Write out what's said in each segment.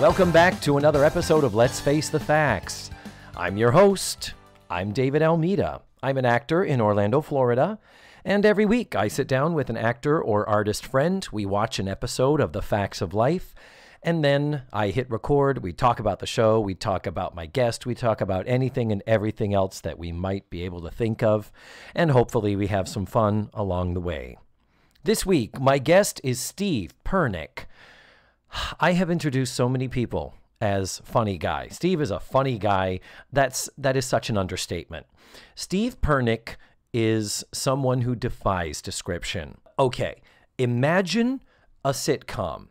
Welcome back to another episode of Let's Face the Facts. I'm your host. I'm David Almeida. I'm an actor in Orlando, Florida. And every week I sit down with an actor or artist friend. We watch an episode of The Facts of Life. And then I hit record. We talk about the show. We talk about my guest. We talk about anything and everything else that we might be able to think of. And hopefully we have some fun along the way. This week, my guest is Steve Purnick. I have introduced so many people as funny guy. Steve is a funny guy. That's that is such an understatement. Steve Purnick is someone who defies description. Okay, imagine a sitcom.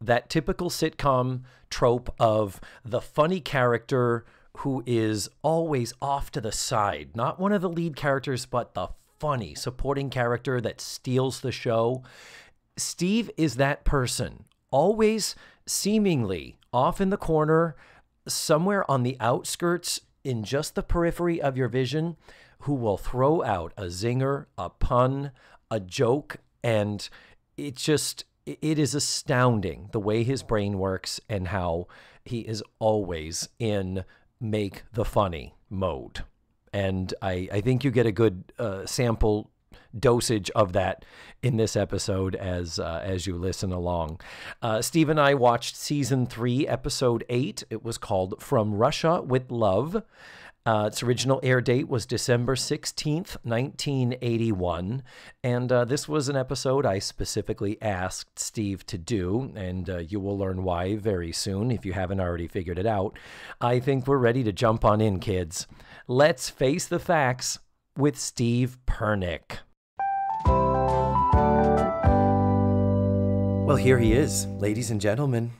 That typical sitcom trope of the funny character who is always off to the side, not one of the lead characters, but the funny supporting character that steals the show. Steve is that person always seemingly off in the corner, somewhere on the outskirts, in just the periphery of your vision, who will throw out a zinger, a pun, a joke, and it just it is astounding the way his brain works and how he is always in make the funny mode. And I, I think you get a good uh, sample dosage of that in this episode as uh, as you listen along. Uh, Steve and I watched season three, episode eight. It was called "From Russia with Love." Uh, its original air date was December 16th, 1981. And uh, this was an episode I specifically asked Steve to do, and uh, you will learn why very soon if you haven't already figured it out. I think we're ready to jump on in, kids. Let's face the facts with Steve Purnick. Well, here he is, ladies and gentlemen.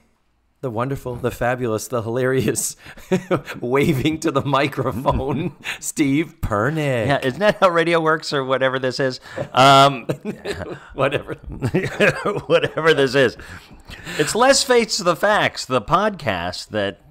The wonderful, the fabulous, the hilarious, waving to the microphone, Steve Purnick. Yeah, isn't that how radio works or whatever this is? Um, Whatever. whatever this is. It's Let's Face the Facts, the podcast that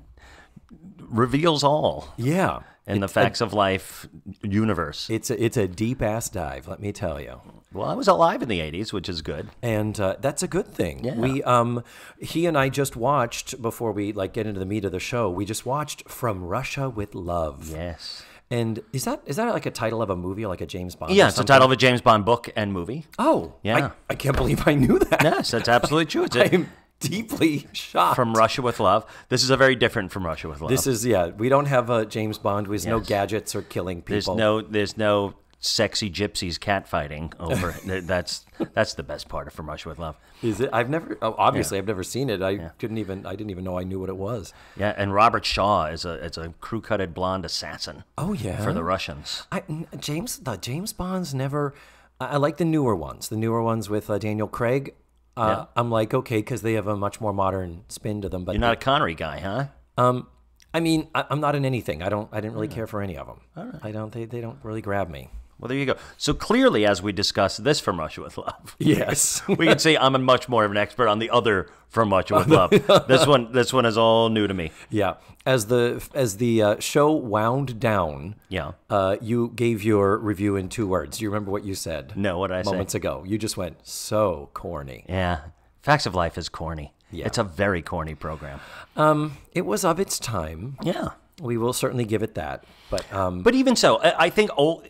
reveals all Yeah. in the facts of life universe. It's a, it's a deep ass dive, let me tell you. Well, I was alive in the 80s, which is good. and uh, that's a good thing. Yeah. We um he and I just watched before we like get into the meat of the show. We just watched From Russia with Love. Yes. And is that is that like a title of a movie or like a James Bond? Yeah, it's something? title of a James Bond book and movie. Oh, Yeah. I, I can't believe I knew that. Yes, that's absolutely true. It's a, am deeply shocked. from Russia with Love. This is a very different from Russia with Love. this is yeah. We don't have a James Bond with no gadgets or killing people. There's no there's no sexy gypsies catfighting over. that's that's the best part of From Russia with Love. Is it? I've never. Oh, obviously, I've never seen it. I couldn't even. I didn't even know I knew what it was. Yeah, and Robert Shaw is a is a crew cutted blonde assassin. Oh yeah. for the Russians. I, James the James Bonds never. I, I like the newer ones. The newer ones with uh, Daniel Craig. Uh, I'm like okay because they have a much more modern spin to them. But You're not a Connery guy, huh? um, I mean, I, I'm not in anything. I don't. I didn't really care for any of them. I don't. They they don't really grab me. Well, there you go. So clearly, as we discuss this from Russia with Love, Yes. we can say I'm a much more of an expert on the other from Russia with Love. this one, this one is all new to me. yeah. As the as the uh, show wound down. Yeah. Uh, you gave your review in two words. Do you remember what you said? No, what did I say? Moments ago, you just went so corny. Yeah. Facts of Life is corny. Yeah. It's a very corny program. Um, it was of its time. Yeah. We will certainly give it that. But um, But even so, I I think old,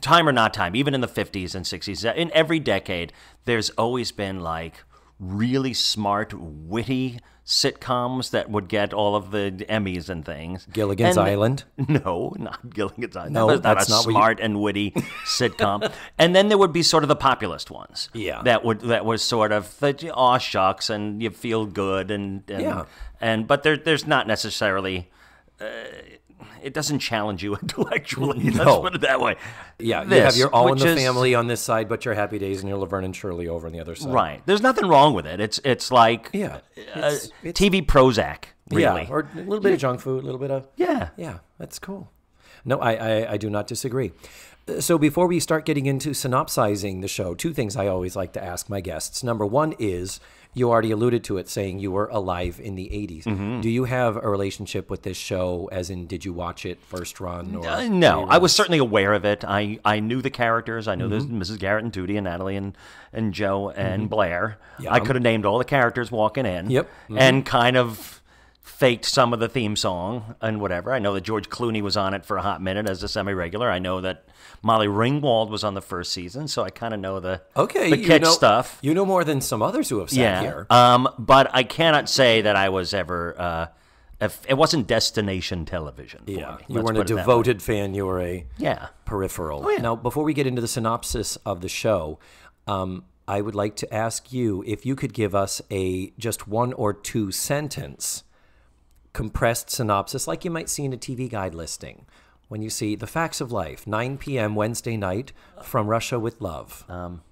time or not time, even in the 50s and 60s, in every decade, there's always been like really smart, witty sitcoms that would get all of the Emmys and things. Gilligan's And- Island. No, not Gilligan's Island. No, that not that's not what you- smart and witty sitcom. and then there would be sort of the populist ones. Yeah. That would that was sort of the aw shucks and you feel good and, and Yeah. and but there there's not necessarily uh, it doesn't challenge you intellectually. Let's put it that way. yeah, you This, have your All in the is- Family on this side, but your Happy Days and your Laverne and Shirley over on the other side. Right. There's nothing wrong with it. It's it's like Yeah. uh, It's- it's- TV Prozac, really. Yeah, or a little bit of junk food, a little bit of yeah. Yeah, that's cool. No, I, I, I do not disagree. Uh, So before we start getting into synopsizing the show, two things I always like to ask my guests. Number one is, You already alluded to it, saying you were alive in the 80s. Mm-hmm. Do you have a relationship with this show? As in, did you watch it first run? Or Uh, no, I was certainly aware of it. I, I knew the characters. I knew there's Mm-hmm. Mrs. Garrett and Tootie and Natalie and, and Joe and Blair. Yeah. I could have named all the characters walking in. Yep. Mm-hmm. And kind of faked some of the theme song and whatever. I know that George Clooney was on it for a hot minute as a semi-regular. I know that Molly Ringwald was on the first season, so I kind of know the okay. the you know, stuff. You know more than some others who have sat Yeah. here. Um, but I cannot say that I was ever. Uh, if, it wasn't destination television. For yeah, me. you weren't a put it that way. devoted fan. You were a Yeah. peripheral. yeah. Now, before we get into the synopsis of the show, um, I would like to ask you if you could give us a just one or two sentence compressed synopsis, like you might see in a TV guide listing. When you see the facts of life, 9 p.m. Wednesday night, from Russia with love. Um,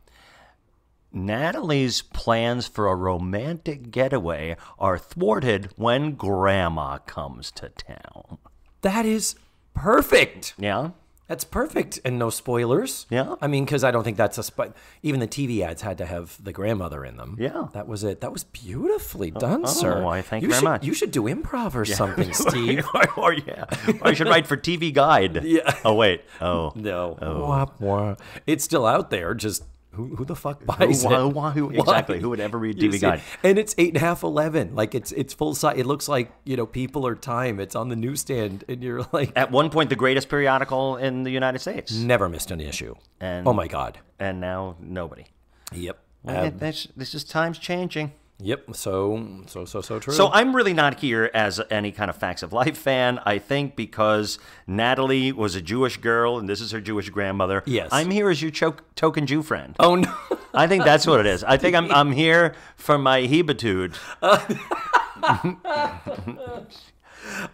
Natalie's plans for a romantic getaway are thwarted when Grandma comes to town. that is perfect. Yeah? That's perfect, and no spoilers. Yeah. I mean, because I don't think that's a spo- even the TV ads had to have the grandmother in them. Yeah. that was it. That was beautifully oh, done, oh, sir. why, thank you very should, much. You should do improv or something, Steve. or, yeah. Or I should write for TV Guide. Yeah. Oh, wait. Oh. No, oh. Wah, wah. it's still out there. Just who, who the fuck buys why- it? why- who- Why? exactly. Who would ever read TV Guide? And it's eight and a half, eleven. Like it's it's full size. It looks like you know People or Time. It's on the newsstand, and you're like, At one point, the greatest periodical in the United States. never missed an issue. And- oh my god. And now nobody. Yep. Well, Um, this, this is times changing. Yep. So so so so true. So I'm really not here as any kind of facts of life fan. I think because Natalie was a Jewish girl and this is her Jewish grandmother. Yes. I'm here as your cho- token Jew friend. oh no. I think that's what it is. I think I'm I'm here for my hebitude.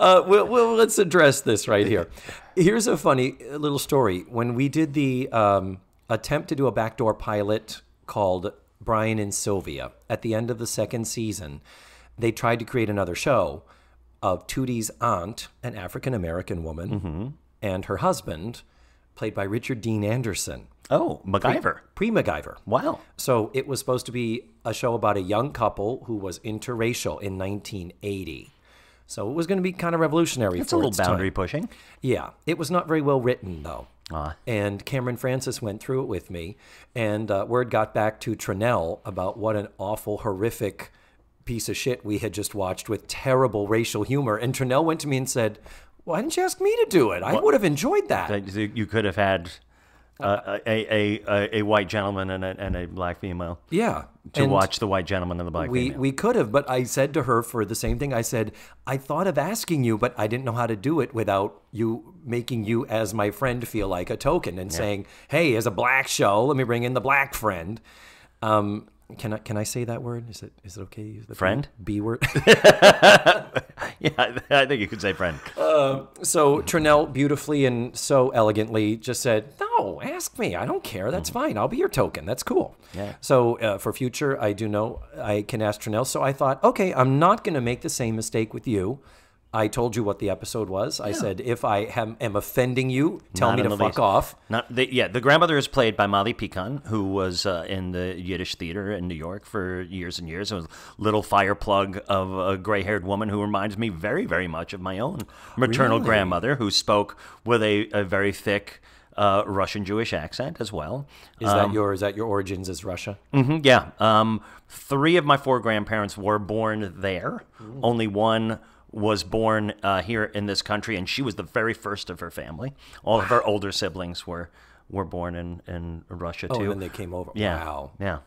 Uh, well, well, let's address this right here. Here's a funny uh, little story. When we did the um, attempt to do a backdoor pilot called Brian and Sylvia at the end of the second season, they tried to create another show of Tootie's aunt, an African American woman, mm-hmm. and her husband, played by Richard Dean Anderson, Oh, MacGyver. pre MacGyver. Wow. So it was supposed to be a show about a young couple who was interracial in 1980. So it was going to be kind of revolutionary It's for a little its time. boundary pushing. Yeah, it was not very well written though. Ah. And Cameron Francis went through it with me, and uh, word got back to Trinell about what an awful, horrific piece of shit we had just watched with terrible racial humor. And Trinell went to me and said, "Why didn't you ask me to do it? I would have enjoyed that." You could have had uh, a, a, a, a white gentleman and a, and a black female yeah, to And- watch the white gentleman and the black We female. we could have, but I said to her for the same thing. I said I thought of asking you, but I didn't know how to do it without you making you as my friend feel like a token and saying, "Hey, as a black show, let me bring in the black friend." Um, can I can I say that word? Is it is it okay? to use the Friend? B word. yeah, I think you could say friend. so Trinell beautifully and so elegantly just said, "No, ask me. I don't care. That's fine. I'll be your token. That's cool." Yeah. So uh, for future, I do know I can ask Trinell. So I thought, okay, I'm not going to make the same mistake with you. I told you what the episode was. I said, if I am, am offending you, tell Not me to fuck least. off. Not the, yeah, the grandmother is played by Molly Picon, who was uh, in the Yiddish theater in New York for years and years. It was a little fire plug of a gray-haired woman who reminds me very, very much of my own maternal Really? grandmother, who spoke with a, a very thick uh, Russian Jewish accent as well. Is that your is that your origins as Russia? Mhm, yeah. Um, three of my four grandparents were born there. Only one was born uh, here in this country, and she was the very first of her family. All of her older siblings were were born in, in Russia Oh, too. and they came over. yeah, Wow. yeah,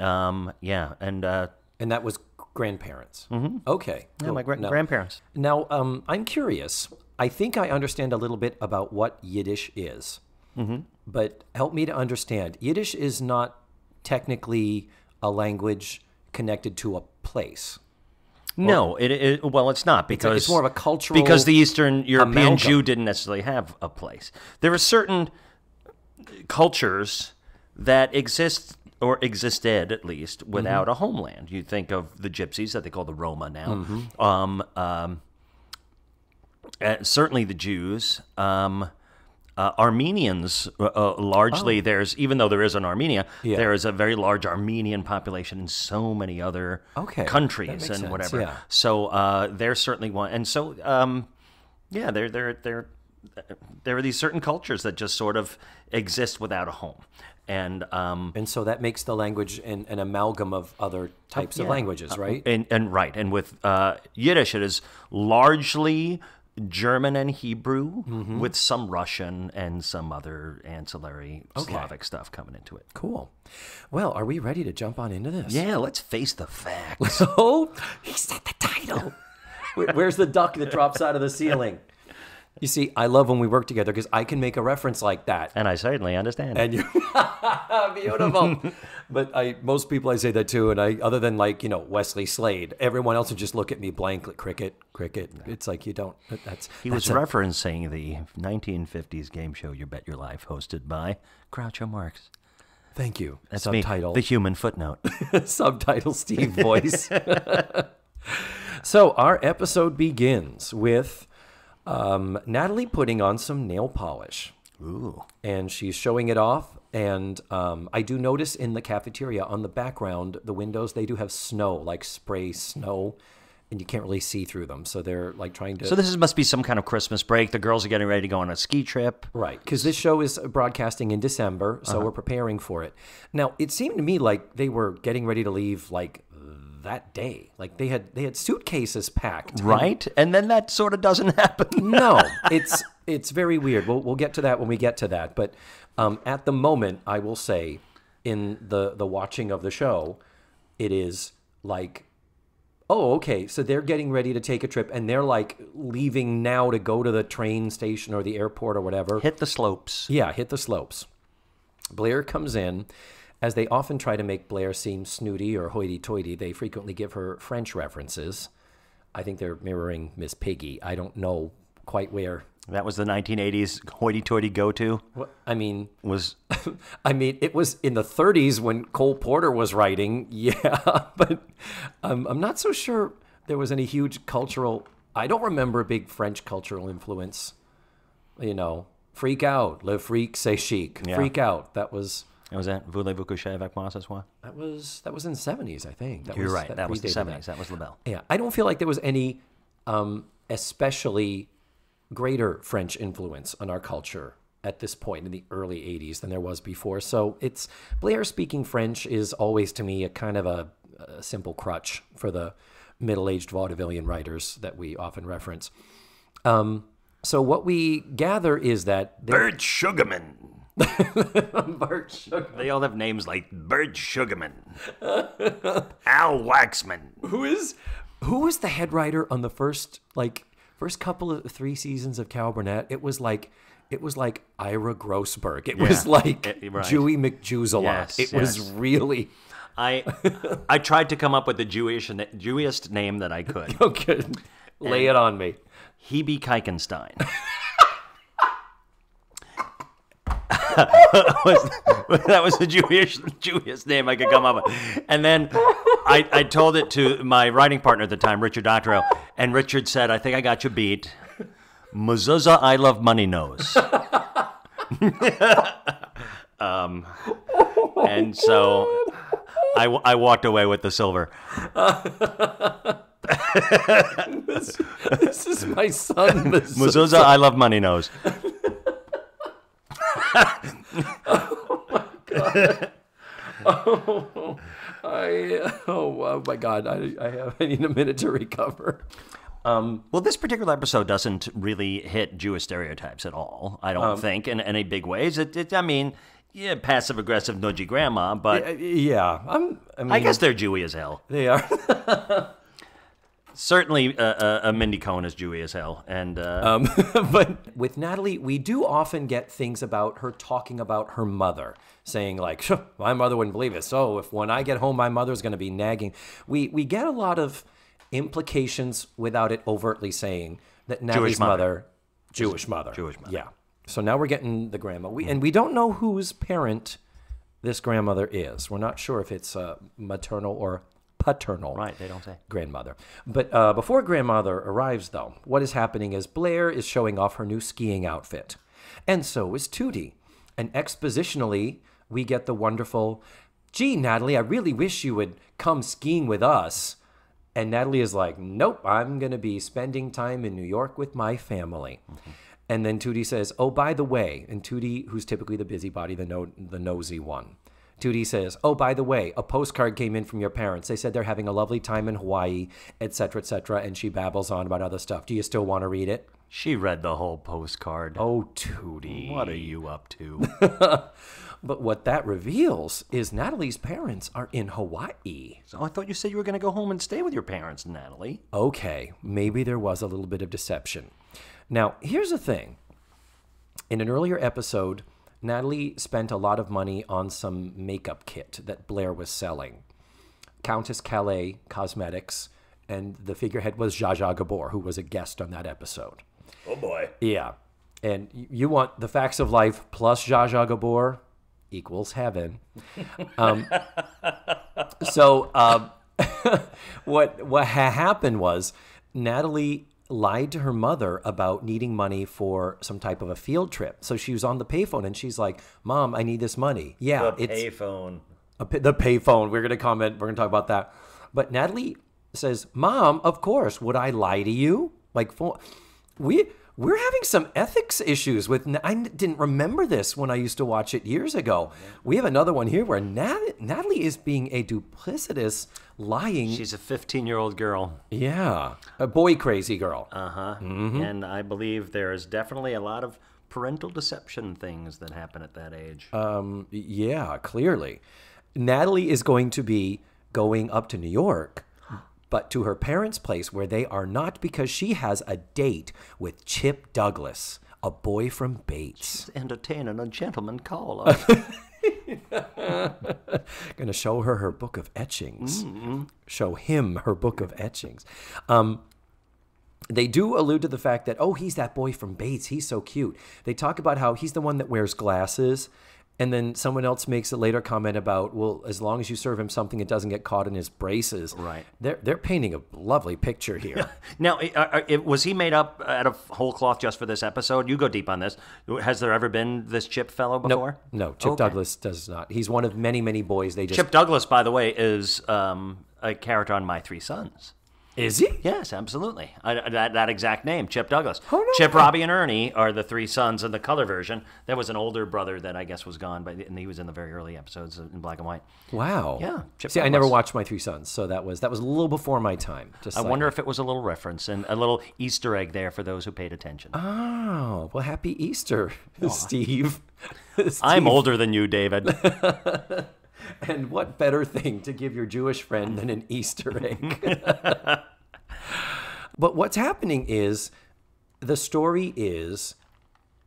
um, yeah, and uh, And that was grandparents. Mm-hmm. Okay. yeah, cool. my gra- Now- grandparents. Now, um, I'm curious. I think I understand a little bit about what Yiddish is, mm-hmm. but help me to understand. Yiddish is not technically a language connected to a place. No, it, it well, it's not because it's more of a cultural because the Eastern European amalgam. Jew didn't necessarily have a place. There are certain cultures that exist or existed at least without a homeland. You think of the Gypsies that they call the Roma now. Um, um, uh, certainly the Jews. Um, uh, Armenians, uh, uh, largely, there's, even though there is an Armenia, Oh. Yeah. there is a very large Armenian population in so many other Okay, countries and sense, whatever. yeah. So uh, they're certainly one. And so, um, yeah, there, there, there, there are these certain cultures that just sort of exist without a home. And um, And so that makes the language an, an amalgam of other types of Yeah. languages, right? And and right, and with uh, Yiddish, it is largely German and Hebrew, Mm-hmm. with some Russian and some other ancillary Slavic stuff coming into it. Cool. Well, are we ready to jump on into this? Yeah, let's face the facts. Oh, he said the title. Where's the duck that drops out of the ceiling? You see, I love when we work together because I can make a reference like that. and I certainly understand. And you, beautiful. but I, most people, I say that too. And I, other than like you know Wesley Slade, everyone else would just look at me blankly. Cricket, cricket. It's like you don't. That's he was a- referencing the 1950s game show You Bet Your Life, hosted by Groucho Marx. Thank you. That's me, Subtitle. the human footnote. subtitle Steve voice. so our episode begins with um, Natalie putting on some nail polish. Ooh. and she's showing it off. And um, I do notice in the cafeteria on the background, the windows they do have snow, like spray snow, and you can't really see through them. So they're like trying to So this is, must be some kind of Christmas break. The girls are getting ready to go on a ski trip. right because this show is broadcasting in December, so Uh-huh. we're preparing for it. Now it seemed to me like they were getting ready to leave like that day, like they had they had suitcases packed. Right? And then that sort of doesn't happen. no, it's it's very weird. We'll we'll get to that when we get to that. But um, at the moment, I will say, in the the watching of the show, it is like, oh, okay, so they're getting ready to take a trip, and they're like leaving now to go to the train station or the airport or whatever. Hit the slopes. Yeah, hit the slopes. Blair comes in. As they often try to make Blair seem snooty or hoity toity, they frequently give her French references. I think they're mirroring Miss Piggy. I don't know quite where. That was the 1980s hoity-toity go-to. I mean, Was I mean, it was in the 30s when Cole Porter was writing, yeah, but um, I'm not so sure there was any huge cultural. I don't remember a big French cultural influence. You know, freak out, le freak, c'est chic. Yeah. Freak out. That was was that Voulez-vous coucher avec moi ce soir? that was that was in the 70s, I think. That You're was, right. That, was the 70s. That. was LaBelle. Yeah, I don't feel like there was any um, especially greater French influence on our culture at this point in the early 80s than there was before. So it's Blair speaking French is always to me a kind of a, a simple crutch for the middle-aged vaudevillian writers that we often reference. Um, so what we gather is that there- Bert Sugarman. Bert Sugar- They all have names like Bert Sugarman, Al Waxman. who is who was the head writer on the first like first couple of three seasons of Cal Burnett? It was like it was like Ira Grossberg. It was like it- right. McJewsalot. Yes, it was really I I tried to come up with the Jewish Jewiest name that I could. okay. Lay it on me. Hebe Kuichenstein. was, that was the Jewish Jewish name I could come up with. And then I, I told it to my writing partner at the time, Richard Doctorow, and Richard said, I think I got you beat. Mezuzah I Love Money nose. um, and so I, I walked away with the silver. This is my son. This Mezuzah I Love Money Knows. I, oh, oh my God. I, I have I need a minute to recover. Um, well, this particular episode doesn't really hit Jewish stereotypes at all. I don't um, think in any big ways. It, it I mean, yeah, passive aggressive, nudgy grandma, but Yeah, I'm. I, mean, I guess they're Jewy as hell. they are. Certainly, uh, uh, uh, Mindy Cohn is Jewy as hell, and uh, Um, but with Natalie, we do often get things about her talking about her mother, saying like, "My mother wouldn't believe it." So if when I get home, my mother's going to be nagging. We we get a lot of implications without it overtly saying that Natalie's mother. mother, Jewish mother, Jewish mother. Yeah. So now we're getting the grandma, we, and we don't know whose parent this grandmother is. We're not sure if it's uh, maternal or paternal right, they don't say. grandmother. But uh, before grandmother arrives, though, what is happening is Blair is showing off her new skiing outfit. And so is Tootie. And expositionally, we get the wonderful, gee, Natalie, I really wish you would come skiing with us. And Natalie is like, nope, I'm going to be spending time in New York with my family. And then Tootie says, oh, by the way, and Tootie, who's typically the busybody, the, no- the nosy one, Tootie says, oh, by the way, a postcard came in from your parents. They said they're having a lovely time in Hawaii, etc., cetera, et cetera. And she babbles on about other stuff. Do you still want to read it? She read the whole postcard. Oh, Tootie. What are you up to? But what that reveals is Natalie's parents are in Hawaii. so I thought you said you were going to go home and stay with your parents, Natalie. Okay, maybe there was a little bit of deception. Now, here's the thing. In an earlier episode, Natalie spent a lot of money on some makeup kit that Blair was selling. Countess Calais Cosmetics, and the figurehead was Zsa Zsa Gabor, who was a guest on that episode. Oh boy. Yeah. And you want the facts of life plus Zsa Zsa Gabor equals heaven. Um, so um, what what ha- happened was Natalie lied to her mother about needing money for some type of a field trip. So she was on the payphone and she's like, "Mom, I need this money." Yeah, it's payphone. a, the payphone. We're going to comment. We're going to talk about that. But Natalie says, "Mom, of course. Would I lie to you? Like, for, we we're having some ethics issues with. I didn't remember this when I used to watch it years ago. We have another one here where Nat- Natalie is being a duplicitous, lying. She's a 15 year old girl. yeah, a boy crazy girl. Uh huh. And I believe there is definitely a lot of parental deception things that happen at that age. Um, yeah, clearly. Natalie is going to be going up to New York, but to her parents' place where they are not because she has a date with Chip Douglas, a boy from Bates. Entertaining a gentleman caller. Going to show her her book of etchings. Show him her book of etchings. Um, they do allude to the fact that, oh, he's that boy from Bates. He's so cute. They talk about how he's the one that wears glasses. And then someone else makes a later comment about, well, as long as you serve him something, it doesn't get caught in his braces. Right. They're, they're painting a lovely picture here. now, i- uh, uh, was he made up out of whole cloth just for this episode? You go deep on this. Has there ever been this Chip fellow before? no, Chip Okay. Douglas does not. He's one of many, many boys. They just. Chip Douglas, by the way, is um, a character on My Three Sons. Is he? Yes, absolutely. I, that, that exact name, Chip Douglas. Oh, no Chip. Robbie, and Ernie are the three sons in the color version. There was an older brother that I guess was gone, but and he was in the very early episodes in black and white. Wow. Yeah, Chip See, I never watched My Three Sons, so that was that was a little before my time. Just I like- wonder if it was a little reference and a little Easter egg there for those who paid attention. Oh, well, happy Easter, Steve. I'm older than you, David. And what better thing to give your Jewish friend than an Easter egg? but what's happening is the story is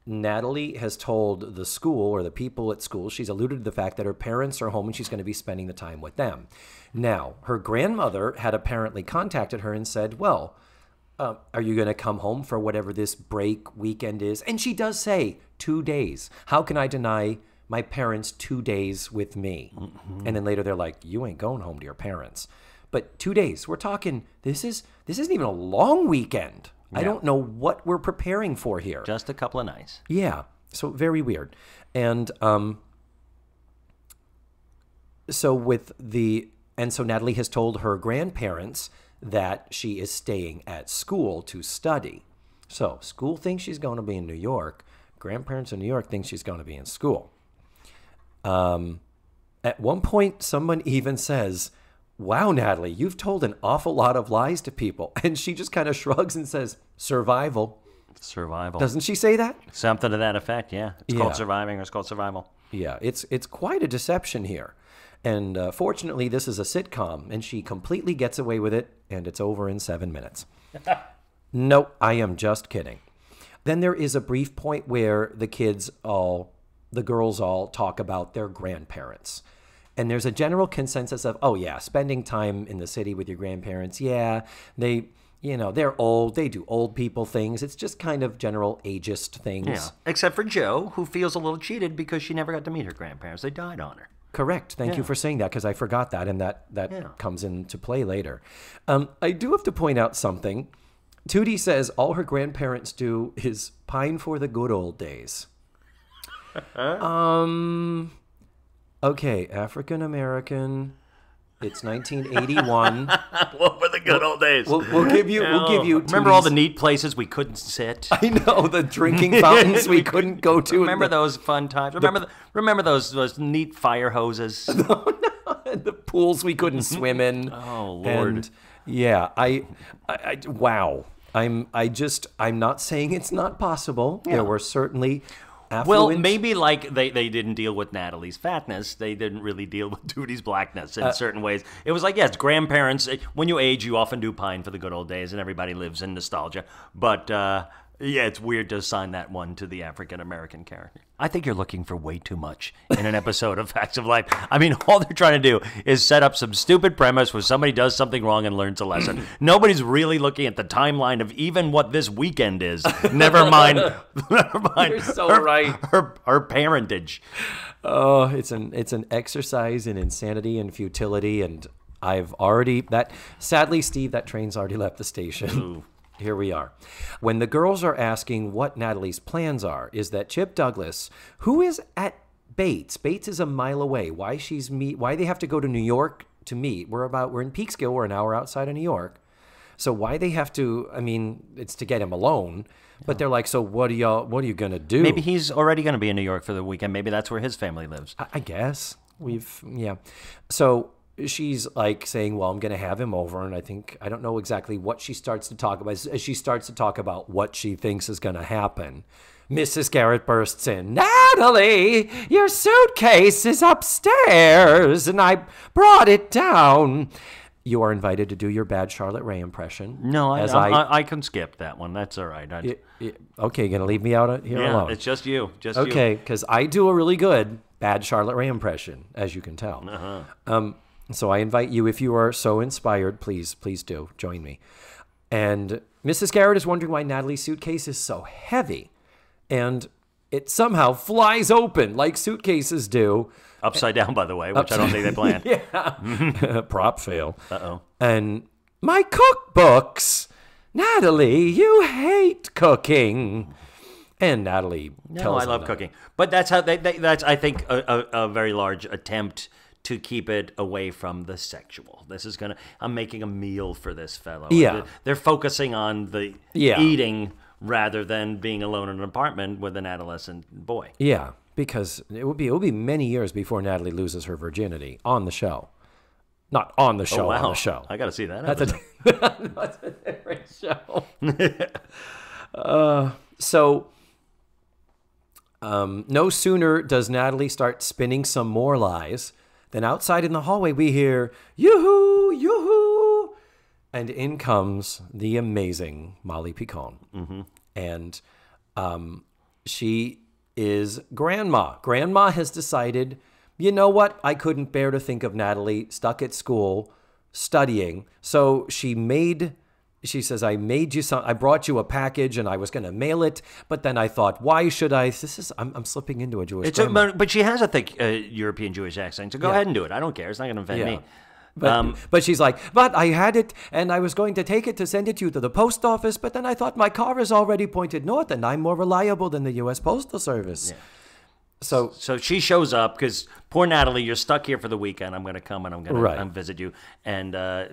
Natalie has told the school or the people at school, she's alluded to the fact that her parents are home and she's going to be spending the time with them. Now, her grandmother had apparently contacted her and said, Well, uh, are you going to come home for whatever this break weekend is? And she does say two days. How can I deny my parents two days with me? And then later they're like, you ain't going home to your parents. But two days. We're talking. This is this isn't even a long weekend. I don't know what we're preparing for here. Just a couple of nights. Yeah. So very weird. And um so with the and so Natalie has told her grandparents that she is staying at school to study. So school thinks she's going to be in New York. Grandparents in New York think she's going to be in school. Um, at one point, someone even says, Wow, Natalie, you've told an awful lot of lies to people. And she just kind of shrugs and says, Survival. Survival. Doesn't she say that? Something to that effect, yeah. It's Yeah. called surviving or it's called survival. Yeah, it's it's quite a deception here. And uh, fortunately, this is a sitcom, and she completely gets away with it, and it's over in seven minutes. nope, I am just kidding. Then there is a brief point where the kids all, the girls all talk about their grandparents. And there's a general consensus of, oh, yeah, spending time in the city with your grandparents, yeah, they, you know, they're old, they do old people things. It's just kind of general ageist things. Yeah. Except for Joe, who feels a little cheated because she never got to meet her grandparents. They died on her. Correct. Thank you for saying that because I forgot that, and that that Yeah. comes into play later. Um, I do have to point out something. Tootie says all her grandparents do is pine for the good old days. Um, okay, African American. It's 1981. what were the good old days? We'll, we'll give you. We'll give you. Remember all the neat places we couldn't sit. I know the drinking fountains we couldn't go to. Remember those fun times? Remember the, remember those those neat fire hoses? No, no, the pools we couldn't swim in. Oh, Lord. And yeah, I, I, I wow. I'm I just I'm not saying it's not possible. Yeah. There were certainly Well, maybe like they, they didn't deal with Natalie's fatness. They didn't really deal with Tootie's blackness Uh, in certain ways. It was like, yes, grandparents, eh, when you age, you often do pine for the good old days, and everybody lives in nostalgia. But uh, yeah, it's weird to assign that one to the African American character. I think you're looking for way too much in an episode of Facts of Life. I mean, all they're trying to do is set up some stupid premise where somebody does something wrong and learns a lesson. Nobody's really looking at the timeline of even what this weekend is. Never mind. Never mind. You're so her, right. Her, her parentage. Oh, it's an it's an exercise in insanity and futility, and I've already that. Sadly, Steve, that train's already left the station. Here we are. When the girls are asking what Natalie's plans are, is that Chip Douglas, who is at Bates, Bates is a mile away. Why she's meet? Why they have to go to New York to meet? We're about we're in Peekskill. We're an hour outside of New York. So why they have to? I mean, it's to get him alone. But they're like, so what are y'all? What are you gonna do? Maybe he's already going to be in New York for the weekend. Maybe that's where his family lives. I- I guess we've yeah. So she's like saying, "Well, I'm going to have him over," and I think I don't know exactly what she starts to talk about. As- she starts to talk about what she thinks is going to happen, Mrs. Garrett bursts in, "Natalie, your suitcase is upstairs, and I brought it down." You are invited to do your bad Charlotte Rae impression. No, I, as I, I, I can skip that one. That's all right. I, Y- y- okay, you're gonna leave me out of here yeah, alone. it's just you. Just. Okay, because I do a really good bad Charlotte Rae impression, as you can tell. Uh-huh. Um, so I invite you, if you are so inspired, please, please do join me. And Mrs. Garrett is wondering why Natalie's suitcase is so heavy, and it somehow flies open like suitcases do. Upside down, by the way, which I don't think they planned. Prop fail. Uh oh. And my cookbooks, Natalie, you hate cooking. And Natalie No, I love that- cooking, but that's how they, they that's I think a, a, a very large attempt to keep it away from the sexual. This is gonna. I'm making a meal for this fellow. Yeah. they're, focusing on the Yeah. eating rather than being alone in an apartment with an adolescent boy. Yeah, because it would be it would be many years before Natalie loses her virginity on the show, not on the show. On the show. I got to see that. That's a, that's a different show. uh, so, um, no sooner does Natalie start spinning some more lies than outside in the hallway we hear yoo-hoo, yoo-hoo, and in comes the amazing Molly Picon. Mm-hmm. And um, she is grandma. Grandma has decided, you know what? I couldn't bear to think of Natalie stuck at school studying. So she made, she says, I made you some, I brought you a package and I was going to mail it. But then I thought, why should I? This is, I'm, I'm slipping into a Jewish a, but, she has a thick uh, European Jewish accent, so go ahead and do it. I don't care. It's not going to offend Yeah. me. But, Um, but she's like, but I had it and I was going to take it to send it to you to the post office, but then I thought my car is already pointed north and I'm more reliable than the U.S. Postal Service. So So she shows up because poor Natalie, you're stuck here for the weekend. I'm going to come and I'm going Right. to visit you, and uh,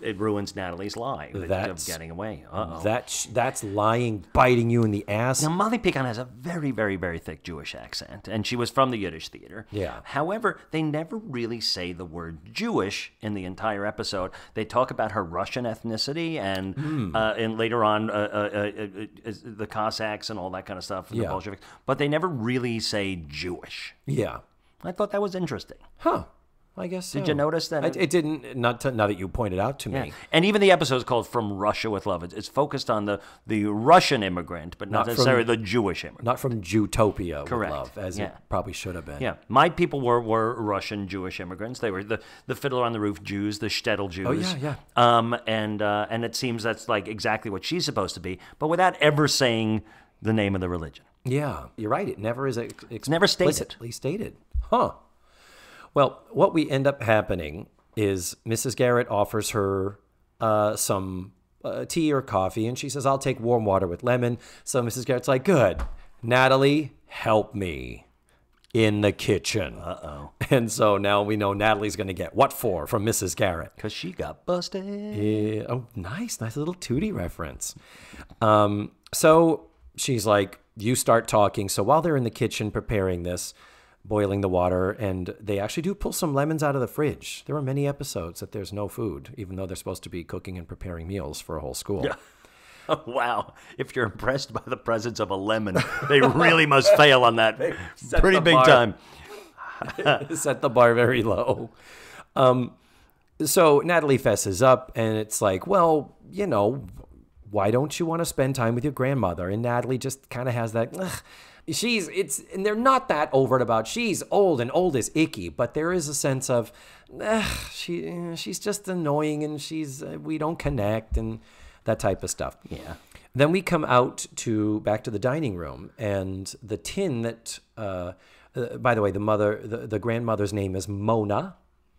it ruins Natalie's lie of That's- getting away. Uh-oh. that sh- that's lying, biting you in the ass. Now, Molly Picon has a very, very, very thick Jewish accent, and she was from the Yiddish theater. Yeah. However, they never really say the word Jewish in the entire episode. They talk about her Russian ethnicity, and Hmm. uh, and later on, uh, uh, uh, uh, the Cossacks and all that kind of stuff, and the Yeah. Bolsheviks. But they never really say Jewish. Yeah. I thought that was interesting. Huh. I guess. Did you notice that? I, it didn't. Not to, now that you pointed out to me. And even the episode is called "From Russia with Love." It's, it's focused on the the Russian immigrant, but not, Not from- necessarily the Jewish immigrant. Not from Jutopia with Correct. love, as Yeah. it probably should have been. Yeah, my people were, were Russian Jewish immigrants. They were the, the Fiddler on the Roof Jews, the Shtetl Jews. Oh, yeah, yeah. Um, and uh, and it seems that's like exactly what she's supposed to be, but without ever saying the name of the religion. Yeah, you're right. It never is ex- never stated. explicitly stated. Huh. Well, what we end up happening is Mrs. Garrett offers her uh, some uh, tea or coffee, and she says, I'll take warm water with lemon. So Mrs. Garrett's like, Good. Natalie, help me in the kitchen. Uh oh. And so now we know Natalie's going to get what for from Mrs. Garrett. Because she got busted. Yeah. Oh, nice. Nice little Tootie reference. Um, so she's like, You start talking. So while they're in the kitchen preparing this, boiling the water, and they actually do pull some lemons out of the fridge. There are many episodes that there's no food, even though they're supposed to be cooking and preparing meals for a whole school. Yeah. Oh, wow. If you're impressed by the presence of a lemon, they really must fail on that pretty big bar. time. set the bar very low. Um, so Natalie fesses up, and it's like, well, you know, why don't you want to spend time with your grandmother? And Natalie just kind of has that. She's it's and they're not that overt about she's old and old is icky, but there is a sense of she she's just annoying and she's uh, we don't connect and that type of stuff. Yeah. Then we come out to back to the dining room, and the tin that, uh, uh, by the way, the mother, the, the grandmother's name is Mona,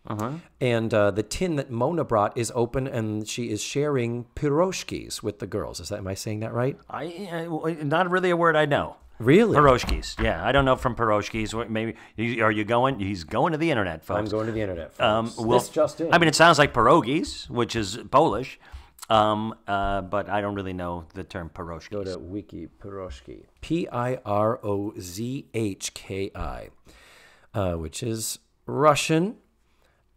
uh-huh. and uh, the tin that Mona brought is open, and she is sharing piroshkis with the girls. Is that am I saying that right? I, I not really a word I know. Really? Piroshkis. Yeah, I don't know from Piroshkis. Maybe are you going? He's going to the internet, folks. I'm going to the internet. Um, folks. well, this just in. I mean, it sounds like pierogies, which is Polish, um, uh, but I don't really know the term Go piroshkis. to Wiki Piroshki. P I R O Z H K I, uh, which is Russian.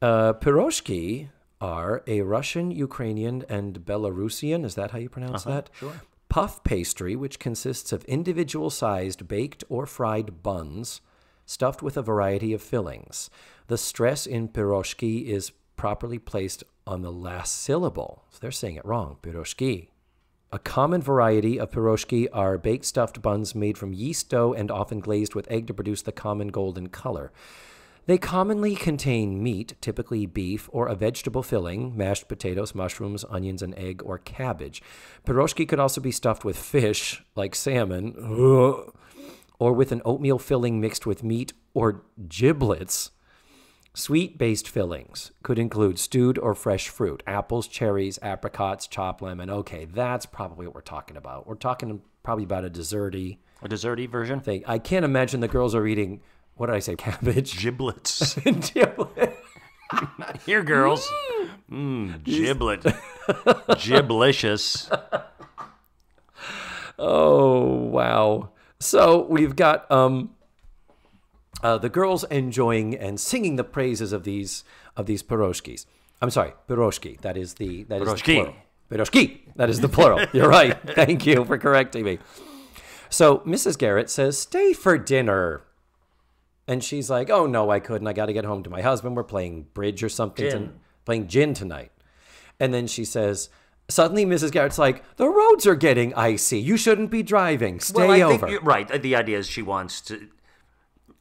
Uh, Piroshki are a Russian, Ukrainian, and Belarusian. Is that how you pronounce that? Sure. Puff pastry, which consists of individual sized baked or fried buns stuffed with a variety of fillings. The stress in piroshki is properly placed on the last syllable. So they're saying it wrong. Piroshki. A common variety of piroshki are baked stuffed buns made from yeast dough and often glazed with egg to produce the common golden color. They commonly contain meat, typically beef, or a vegetable filling, mashed potatoes, mushrooms, onions, an egg, or cabbage. Piroshki could also be stuffed with fish, like salmon, or with an oatmeal filling mixed with meat or giblets. Sweet based fillings could include stewed or fresh fruit, apples, cherries, apricots, chopped lemon. Okay, that's probably what we're talking about. We're talking probably about a desserty A desserty version? thing. I can't imagine the girls are eating, what did I say, cabbage? Giblets. Giblet. Here, girls. Mmm, giblet. Giblicious. Oh, wow. So we've got um, uh, the girls enjoying and singing the praises of these of these piroshkis. I'm sorry, piroshki. That is the that is the Piroshki. plural. Piroshki. That is the plural. You're right. Thank you for correcting me. So Mrs. Garrett says, "Stay for dinner." And she's like, "Oh no, I couldn't. I got to get home to my husband. We're playing bridge or something. Gin. To, playing gin tonight." And then she says, "Suddenly, Mrs. Garrett's like, the roads are getting icy. You shouldn't be driving. Stay well, I over." think right. The idea is she wants to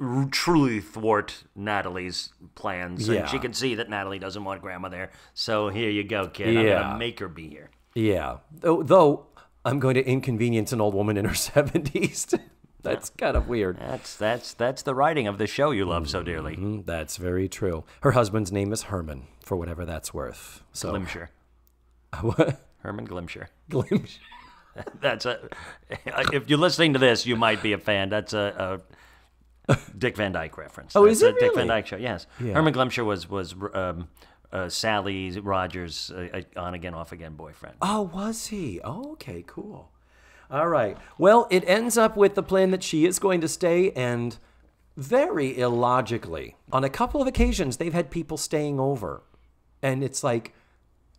r- truly thwart Natalie's plans. Yeah. And she can see that Natalie doesn't want grandma there. So here you go, kid. I'm gonna make her be here. Yeah. Though, though I'm going to inconvenience an old woman in her 70s. That's kind of weird. That's that's that's the writing of the show you love so dearly. Mm, That's very true. Her husband's name is Herman, for whatever that's worth. So, Glimscher. what? Herman Glimscher. Glimpse. That's a. If you're listening to this, you might be a fan. That's a, a Dick Van Dyke reference. Oh, That's is it a Dick Van? Dyke show? Yes. Yeah. Herman Glimscher was was um, uh, Sally Rogers' uh, uh, on again, off again boyfriend. Oh, was he? Oh, okay, cool. All right. Well, it ends up with the plan that she is going to stay, and very illogically, on a couple of occasions, they've had people staying over. And it's like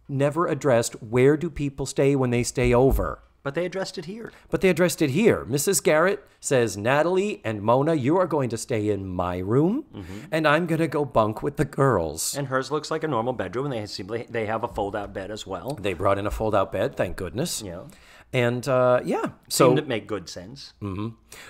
never addressed where do people stay when they stay over? But they addressed it here. But they addressed it here. Mrs. Garrett says, Natalie and Mona, you are going to stay in my room, mm-hmm. and I'm going to go bunk with the girls. And hers looks like a normal bedroom, and they like they have a fold-out bed as well. They brought in a fold out bed, thank goodness. Yeah. And uh, yeah, so Seemed to make good sense.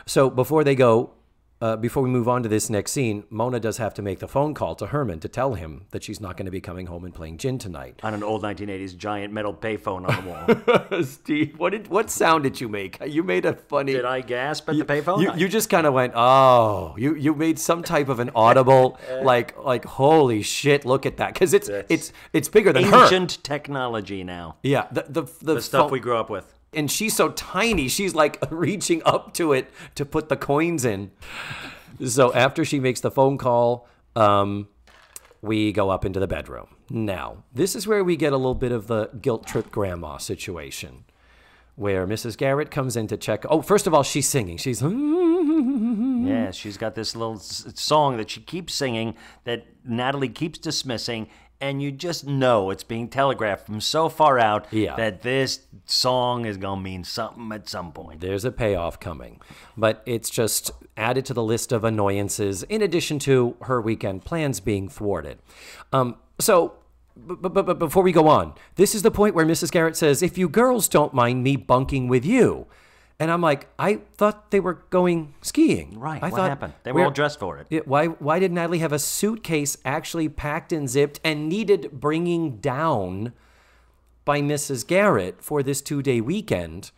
So before they go, uh, before we move on to this next scene, Mona does have to make the phone call to Herman to tell him that she's not going to be coming home and playing gin tonight. On an old 1980s giant metal payphone on the wall. Steve, what did what sound did you make? You made a funny. Did I gasp at the payphone? You, you just kind of went, oh, you you made some type of an audible, like like holy shit, look at that, because it's it's it's bigger than her. Ancient technology now. Yeah, the the the, The stuff phone- we grew up with. And she's so tiny, she's like reaching up to it to put the coins in. So after she makes the phone call, um, we go up into the bedroom. Now, this is where we get a little bit of the guilt trip grandma situation, where Mrs. Garrett comes in to check. Oh, first of all, she's singing. She's Yeah, she's got this little song that she keeps singing that Natalie keeps dismissing, and you just know it's being telegraphed from so far out Yeah. that this song is going to mean something at some point. there's a payoff coming. But it's just added to the list of annoyances in addition to her weekend plans being thwarted. Um, so, but, but, but before we go on, this is the point where Mrs. Garrett says, If you girls don't mind me bunking with you. And I'm like, I thought they were going skiing. Right, I what thought happened? They were we're- all dressed for it. Yeah, why why did Natalie have a suitcase actually packed and zipped and needed bringing down by Mrs. Garrett for this two-day weekend,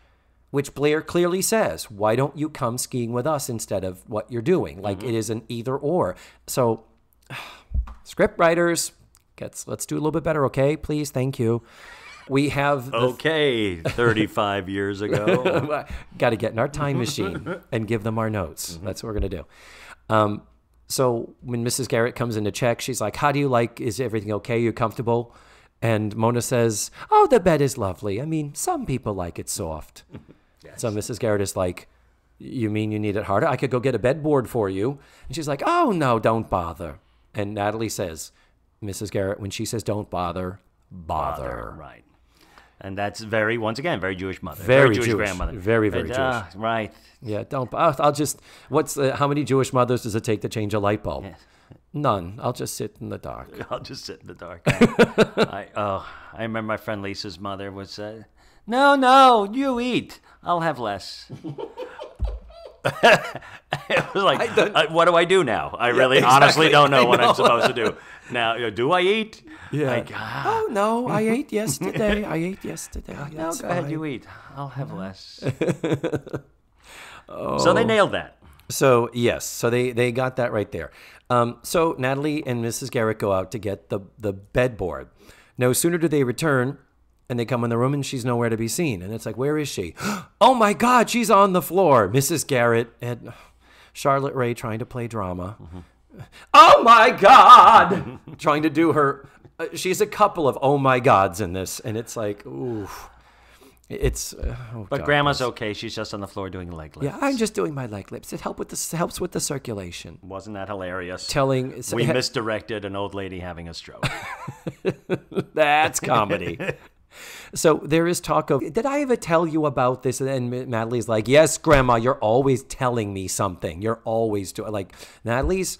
which Blair clearly says, why don't you come skiing with us instead of what you're doing? Like Mm-hmm. it is an either or. So script writers, gets let's do a little bit better, okay? Please, thank you. We have Okay, 35 years ago. got to get in our time machine and give them our notes. That's what we're going to do. Um, so when Mrs. Garrett comes in to check, she's like, How do you like? Is everything okay? You comfortable? And Mona says, Oh, the bed is lovely. I mean, some people like it soft. So Mrs. Garrett is like, You mean you need it harder? I could go get a bedboard for you. And she's like, Oh, no, don't bother. And Natalie says, Mrs. Garrett, when she says don't bother, bother. right. And that's very, once again, very Jewish mother. Very Jewish, Jewish. grandmother. Very, very But, uh, right. Yeah, don't. I'll, I'll just. What's the, how many Jewish mothers does it take to change a light bulb? None. I'll just sit in the dark. I'll just sit in the dark. I, oh, I remember my friend Lisa's mother was, uh, no, no, you eat. I'll have less. it was like, uh, what do I do now? I really honestly don't know I what. I'm supposed to do. Now, know, do I eat? Yeah. Like, ah, Oh no, I ate yesterday. I ate yesterday. no, That's go ahead, you eat. I'll have less. So they nailed that. So yes, so they they got that right there. Um, so Natalie and Mrs. Garrett go out to get the the bedboard. No sooner do they return, and they come in the room, and she's nowhere to be seen. And it's like, where is she? oh my God, she's on the floor. Mrs. Garrett and Charlotte Rae trying to play drama. Oh my God, trying to do her. Uh, she's a couple of oh my gods in this, and it's like, ooh, it's. Uh, oh But God. grandma's okay. She's just on the floor doing leg lifts. Yeah, I'm just doing my leg lifts. It help with the helps with the circulation. Wasn't that hilarious? Telling we misdirected an old lady having a stroke. that's comedy. So there is talk of did I ever tell you about this? And Natalie's like, yes, Grandma, you're always telling me something. You're always doing like Natalie's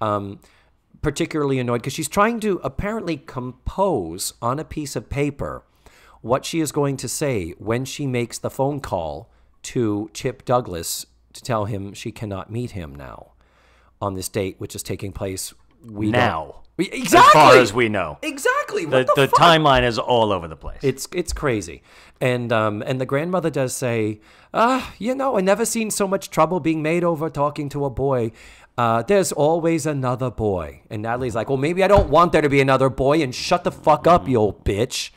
um, particularly annoyed because she's trying to apparently compose on a piece of paper what she is going to say when she makes the phone call to Chip Douglas to tell him she cannot meet him now on this date, which is taking place we Now. We- exactly As far as we know. exactly The, what the, the fuck? timeline is all over the place. It's it's crazy, and um and the grandmother does say, ah, you know, I never seen so much trouble being made over talking to a boy. Uh, there's always another boy, and Natalie's like, well, maybe I don't want there to be another boy, and shut the fuck up, you old bitch.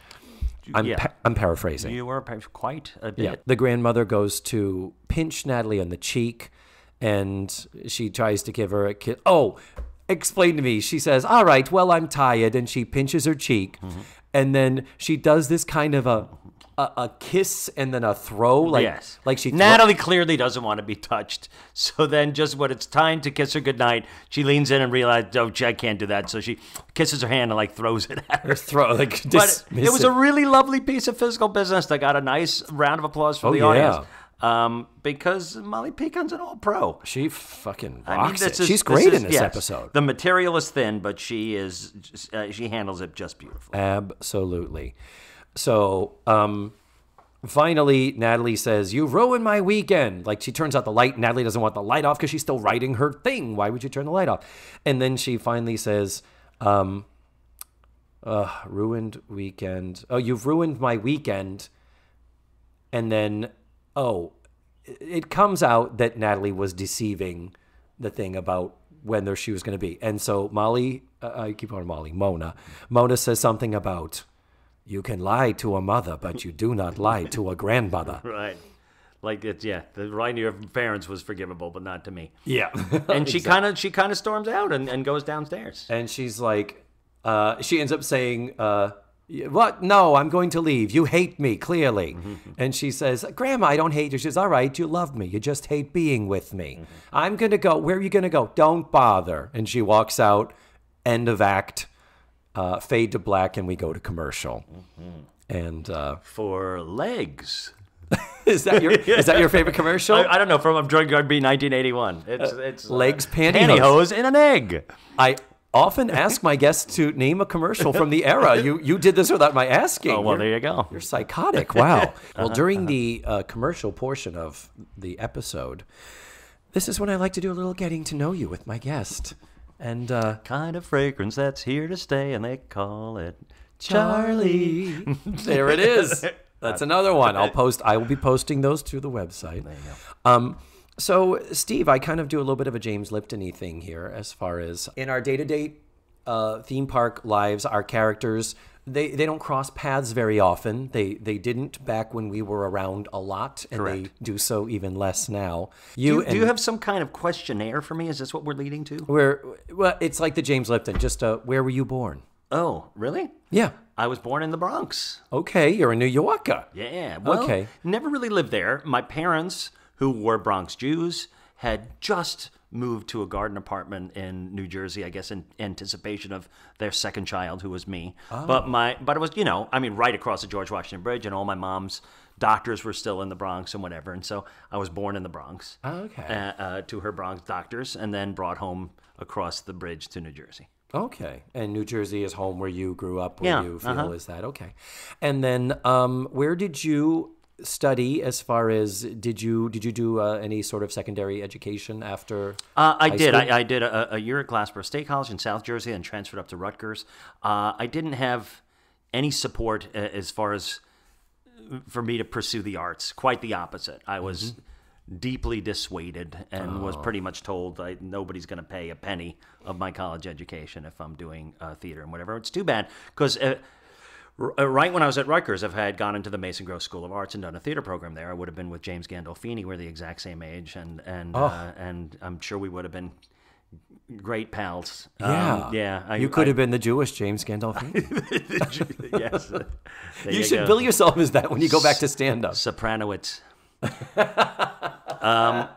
I'm Yeah. pa- I'm paraphrasing. you were quite a bit. Yeah. The grandmother goes to pinch Natalie on the cheek and she tries to give her a kiss. Oh, explain to me. She says, All right, well, I'm tired. And she pinches her cheek. Mm-hmm. And then she does this kind of a. A, a kiss and then a throw, like yes. like she thro- Natalie clearly doesn't want to be touched. So then, just when it's time to kiss her goodnight, she leans in and realizes, oh, I can't do that. So she kisses her hand and like throws it at her. throw like But dismiss it was a really lovely piece of physical business that got a nice round of applause from Oh, the yeah. audience. Um, because Molly Picon's an all pro. she fucking I rocks it. is- She's great is- in this yes. episode. The material is thin, but she is uh, she handles it just beautifully. Absolutely. So, um, finally, Natalie says, "You've ruined my weekend." Like she turns out the light. Natalie doesn't want the light off because she's still writing her thing. Why would you turn the light off? And then she finally says, um, uh, "Ruined weekend. Oh, you've ruined my weekend." And then, oh, it comes out that Natalie was deceiving the thing about when there she was going to be. And so Molly, uh, I keep on Molly, Mona, Mona says something about you can lie to a mother, but you do not lie to a grandmother. Right. Like it's yeah, the lying to your parents was forgivable, but not to me. Yeah. And she kind of she kind of storms out and, and goes downstairs. and she's like, uh, she ends up saying, uh, what? No, I'm going to leave. You hate me, clearly. And she says, Grandma, I don't hate you. She says, All right, you love me. You just hate being with me. I'm going to go. Where are you going to go? Don't bother. And she walks out. End of act. Uh, fade to black, and we go to commercial. And uh, For L'eggs. is that your is that your favorite commercial? I, I don't know from a drug yard B 1981. It's it's uh, L'eggs, pantyhose. pantyhose in an egg. I often ask my guests to name a commercial from the era. You you did this without my asking. Oh well, You're- there you go. You're psychotic. Wow. well, during the uh, commercial portion of the episode, this is when I like to do a little getting to know you with my guest. And uh, Kind of fragrance that's here to stay, and they call it Charlie, there it is. That's another one. I'll post. I will be posting those to the website. There you go. Um, so, Steve, I kind of do a little bit of a James Lipton thing here, as far as in our day-to-day uh, theme park lives, our characters they they don't cross paths very often. They they didn't back when we were around a lot, and they do so even less now. Do You you, and do you have some kind of questionnaire for me? Is this what we're leading to? where well, it's like the James Lipton. Just uh, where were you born? Oh, really? Yeah. I was born in the Bronx. Okay, you're a New Yorker. Yeah. Well, Okay. Never really lived there. My parents, who were Bronx Jews, had just moved to a garden apartment in New Jersey, I guess in anticipation of their second child, who was me. But my but it was, you know, I mean, right across the George Washington Bridge, and all my mom's doctors were still in the Bronx and whatever. And so I was born in the Bronx. Okay. Uh, uh, to her Bronx doctors, and then brought home across the bridge to New Jersey. Okay. And New Jersey is home where you grew up, where Yeah, you feel uh-huh. is that okay. And then um, where did you study as far as did you did you do uh, any sort of secondary education after Uh, I did. I, I did a, a year at Glassboro State College in South Jersey and transferred up to Rutgers. Uh, I didn't have any support uh, as far as uh, for me to pursue the arts. Quite the opposite. I was Mm-hmm. deeply dissuaded and Oh. was pretty much told I, nobody's going to pay a penny of my college education if I'm doing uh, theater and whatever. It's too bad because. Uh, Right when I was at Rutgers, if I had gone into the Mason Gross School of Arts and done a theater program there, I would have been with James Gandolfini. We're the exact same age, and and Oh. uh, and I'm sure we would have been great pals. yeah Um, yeah. I, you could I- have been the Jewish James Gandolfini. yes. uh, there you should go. bill yourself as that when you go back to stand up. Sopranoids. um,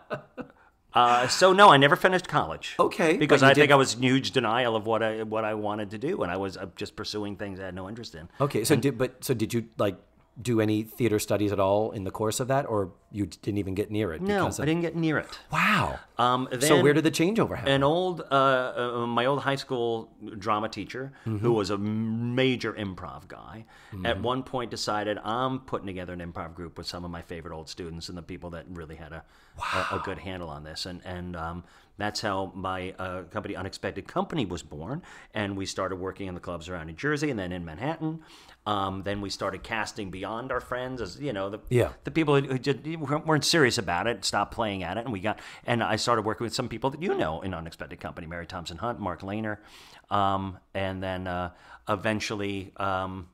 uh, so no, I never finished college. Okay, because I think did- I was in huge denial of what I what I wanted to do, and I was uh, just pursuing things I had no interest in. Okay, so did but so did you like do any theater studies at all in the course of that, or you didn't even get near it? No, because I didn't get near it. Wow. Um, so where did the changeover happen? an old uh, uh, my old high school drama teacher who was a major improv guy at one point decided i'm putting together an improv group with some of my favorite old students and the people that really had a, a, a good handle on this and and um, that's how my uh, company unexpected company was born and we started working in the clubs around new jersey and then in manhattan um, then we started casting beyond our friends as you know the Yeah. the people who just weren't serious about it stopped playing at it, and we got. And I started working with some people that you know in Unexpected Company: Mary Thompson Hunt, Mark Lehner, um, and then uh, eventually. Um,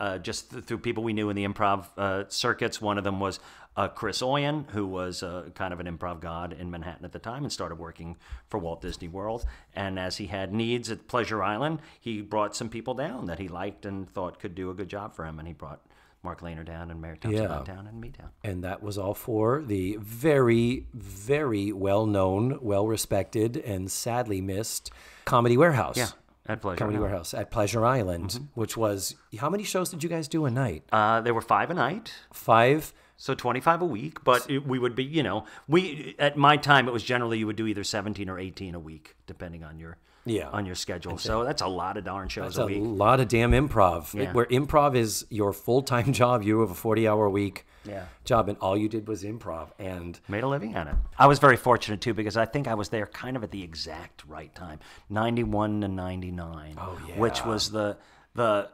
uh, just th- through people we knew in the improv uh, circuits. One of them was uh, Chris Oyen, who was uh, kind of an improv god in Manhattan at the time and started working for Walt Disney World. And as he had needs at Pleasure Island, he brought some people down that he liked and thought could do a good job for him. And he brought Mark Lehner down and Mary Thompson Yeah. Down and me down. And that was all for the very, very well known, well respected, and sadly missed Comedy Warehouse. Yeah, at Pleasure Comedy Island. Warehouse at Pleasure Island, which was how many shows did you guys do a night? Uh, there were five a night. Five. So 25 a week, but it, we would be, you know, we at my time it was generally you would do either 17 or 18 a week depending on your Yeah. on your schedule. So that's a lot of darn shows It's a a week. lot of damn improv. Yeah. Where improv is your full time job, you have a 40 hour week Yeah. job, and all you did was improv. And Made a living at it. I was very fortunate too because I think I was there kind of at the exact right time, ninety-one to ninety-nine. Oh, yeah. which was the the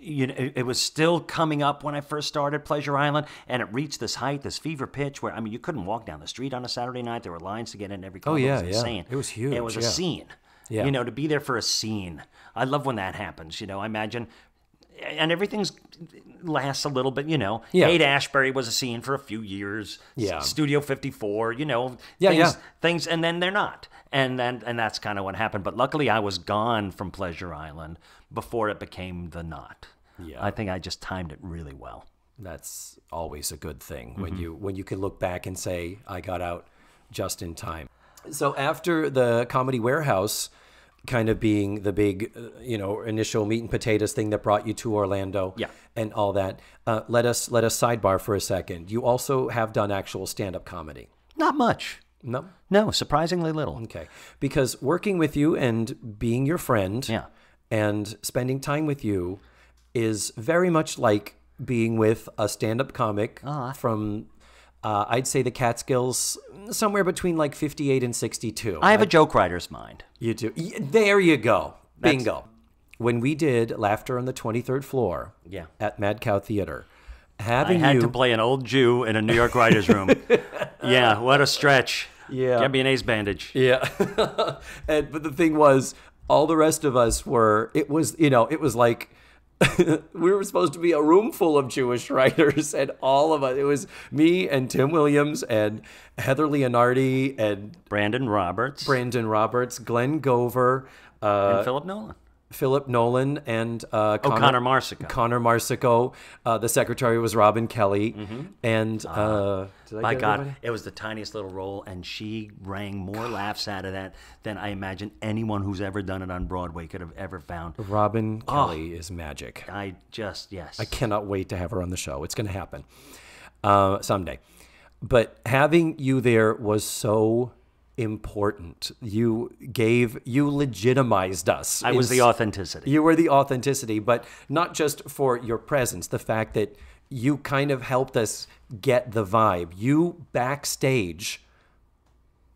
you know it, it was still coming up when I first started Pleasure Island, and it reached this height, this fever pitch where I mean you couldn't walk down the street on a Saturday night. There were lines to get in every oh, club. Oh, yeah, it was yeah. insane. It was huge, It was a scene. Yeah. You know, to be there for a scene. I love when that happens. You know, I imagine. And everything's lasts a little bit, you know. Yeah. Haight Ashbury was a scene for a few years. Yeah. Studio 54, you know. Yeah, things, yeah. Things, and then they're not. And then, and that's kind of what happened. But luckily, I was gone from Pleasure Island before it became the knot. Yeah. I think I just timed it really well. that's always a good thing when Mm-hmm. you when you can look back and say I got out just in time. So after the comedy warehouse kind of being the big uh, you know initial meat and potatoes thing that brought you to Orlando Yeah. and all that uh, let us let us sidebar for a second you also have done actual stand-up comedy Not much. no No, surprisingly little. okay because working with you and being your friend Yeah. and spending time with you is very much like being with a stand-up comic Ah. from uh, I'd say the Catskills somewhere between like 58 and 62. I have a joke writer's mind. you do. There you go. Bingo. When we did Laughter on the 23rd floor Yeah. at Mad Cow Theater, having I had you to play an old Jew in a New York writer's room. yeah, what a stretch. Yeah. Get me an ace bandage. Yeah. and but the thing was, all the rest of us were it was, you know, it was like we were supposed to be a room full of Jewish writers and all of us it was me and Tim Williams and Heather Leonardi and Brandon Roberts Brandon Roberts, Glenn Gover, uh, and Philip Nolan. Philip Nolan and uh, Oh, Connor Marsico. Connor Marsico. Uh, the secretary was Robyn Kelly. And uh, did I My God, everybody? it was the tiniest little role, and she rang more laughs out of that than I imagine anyone who's ever done it on Broadway could have ever found. Robyn Kelly is magic. I just, yes. I cannot wait to have her on the show. It's going to happen uh, someday. But having you there was so important. You gave, you legitimized us. I was the authenticity. You were the authenticity, but not just for your presence, the fact that you kind of helped us get the vibe. You backstage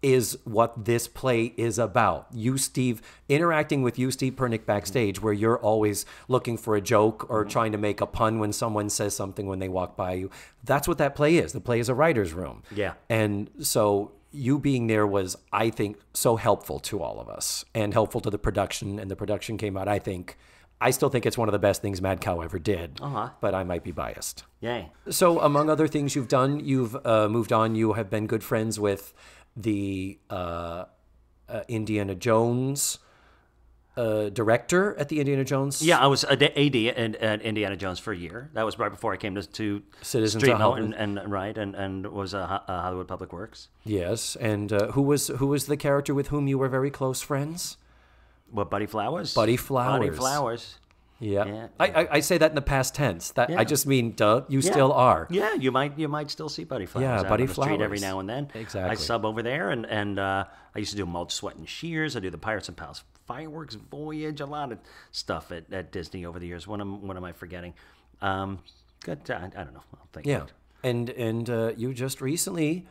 is what this play is about. You, Steve, interacting with you, Steve Purnick, backstage, where you're always looking for a joke or mm-hmm. trying to make a pun when someone says something when they walk by you. That's what that play is. The play is a writer's room. Yeah. And so you being there was, I think, so helpful to all of us and helpful to the production. And the production came out, I think, I still think it's one of the best things Mad Cow ever did, Uh-huh. but I might be biased. Yay. So, among other things you've done, you've uh, moved on. You have been good friends with the uh, uh, Indiana Jones uh, director at the Indiana Jones. Yeah, I was AD at, at Indiana Jones for a year. That was right before I came to, to Citizens Street and, and right and and was a, a Hollywood Public Works. Yes, and uh, who was who was the character with whom you were very close friends? What Buddy Flowers? Buddy Flowers. Buddy Flowers. Flowers. Yeah, Yeah. I, I I say that in the past tense. That Yeah. I just mean, duh, you still are. Yeah, you might you might still see Buddy Flowers. Yeah, out Buddy on the street every now and then. Exactly. I sub over there, and and uh, I used to do Mulch, Sweat, and Shears. I do the Pirates and Pals fireworks voyage. A lot of stuff at, at Disney over the years. What am what am I forgetting? Um, good. I, I don't know. I'll think. Yeah, and and uh, you just recently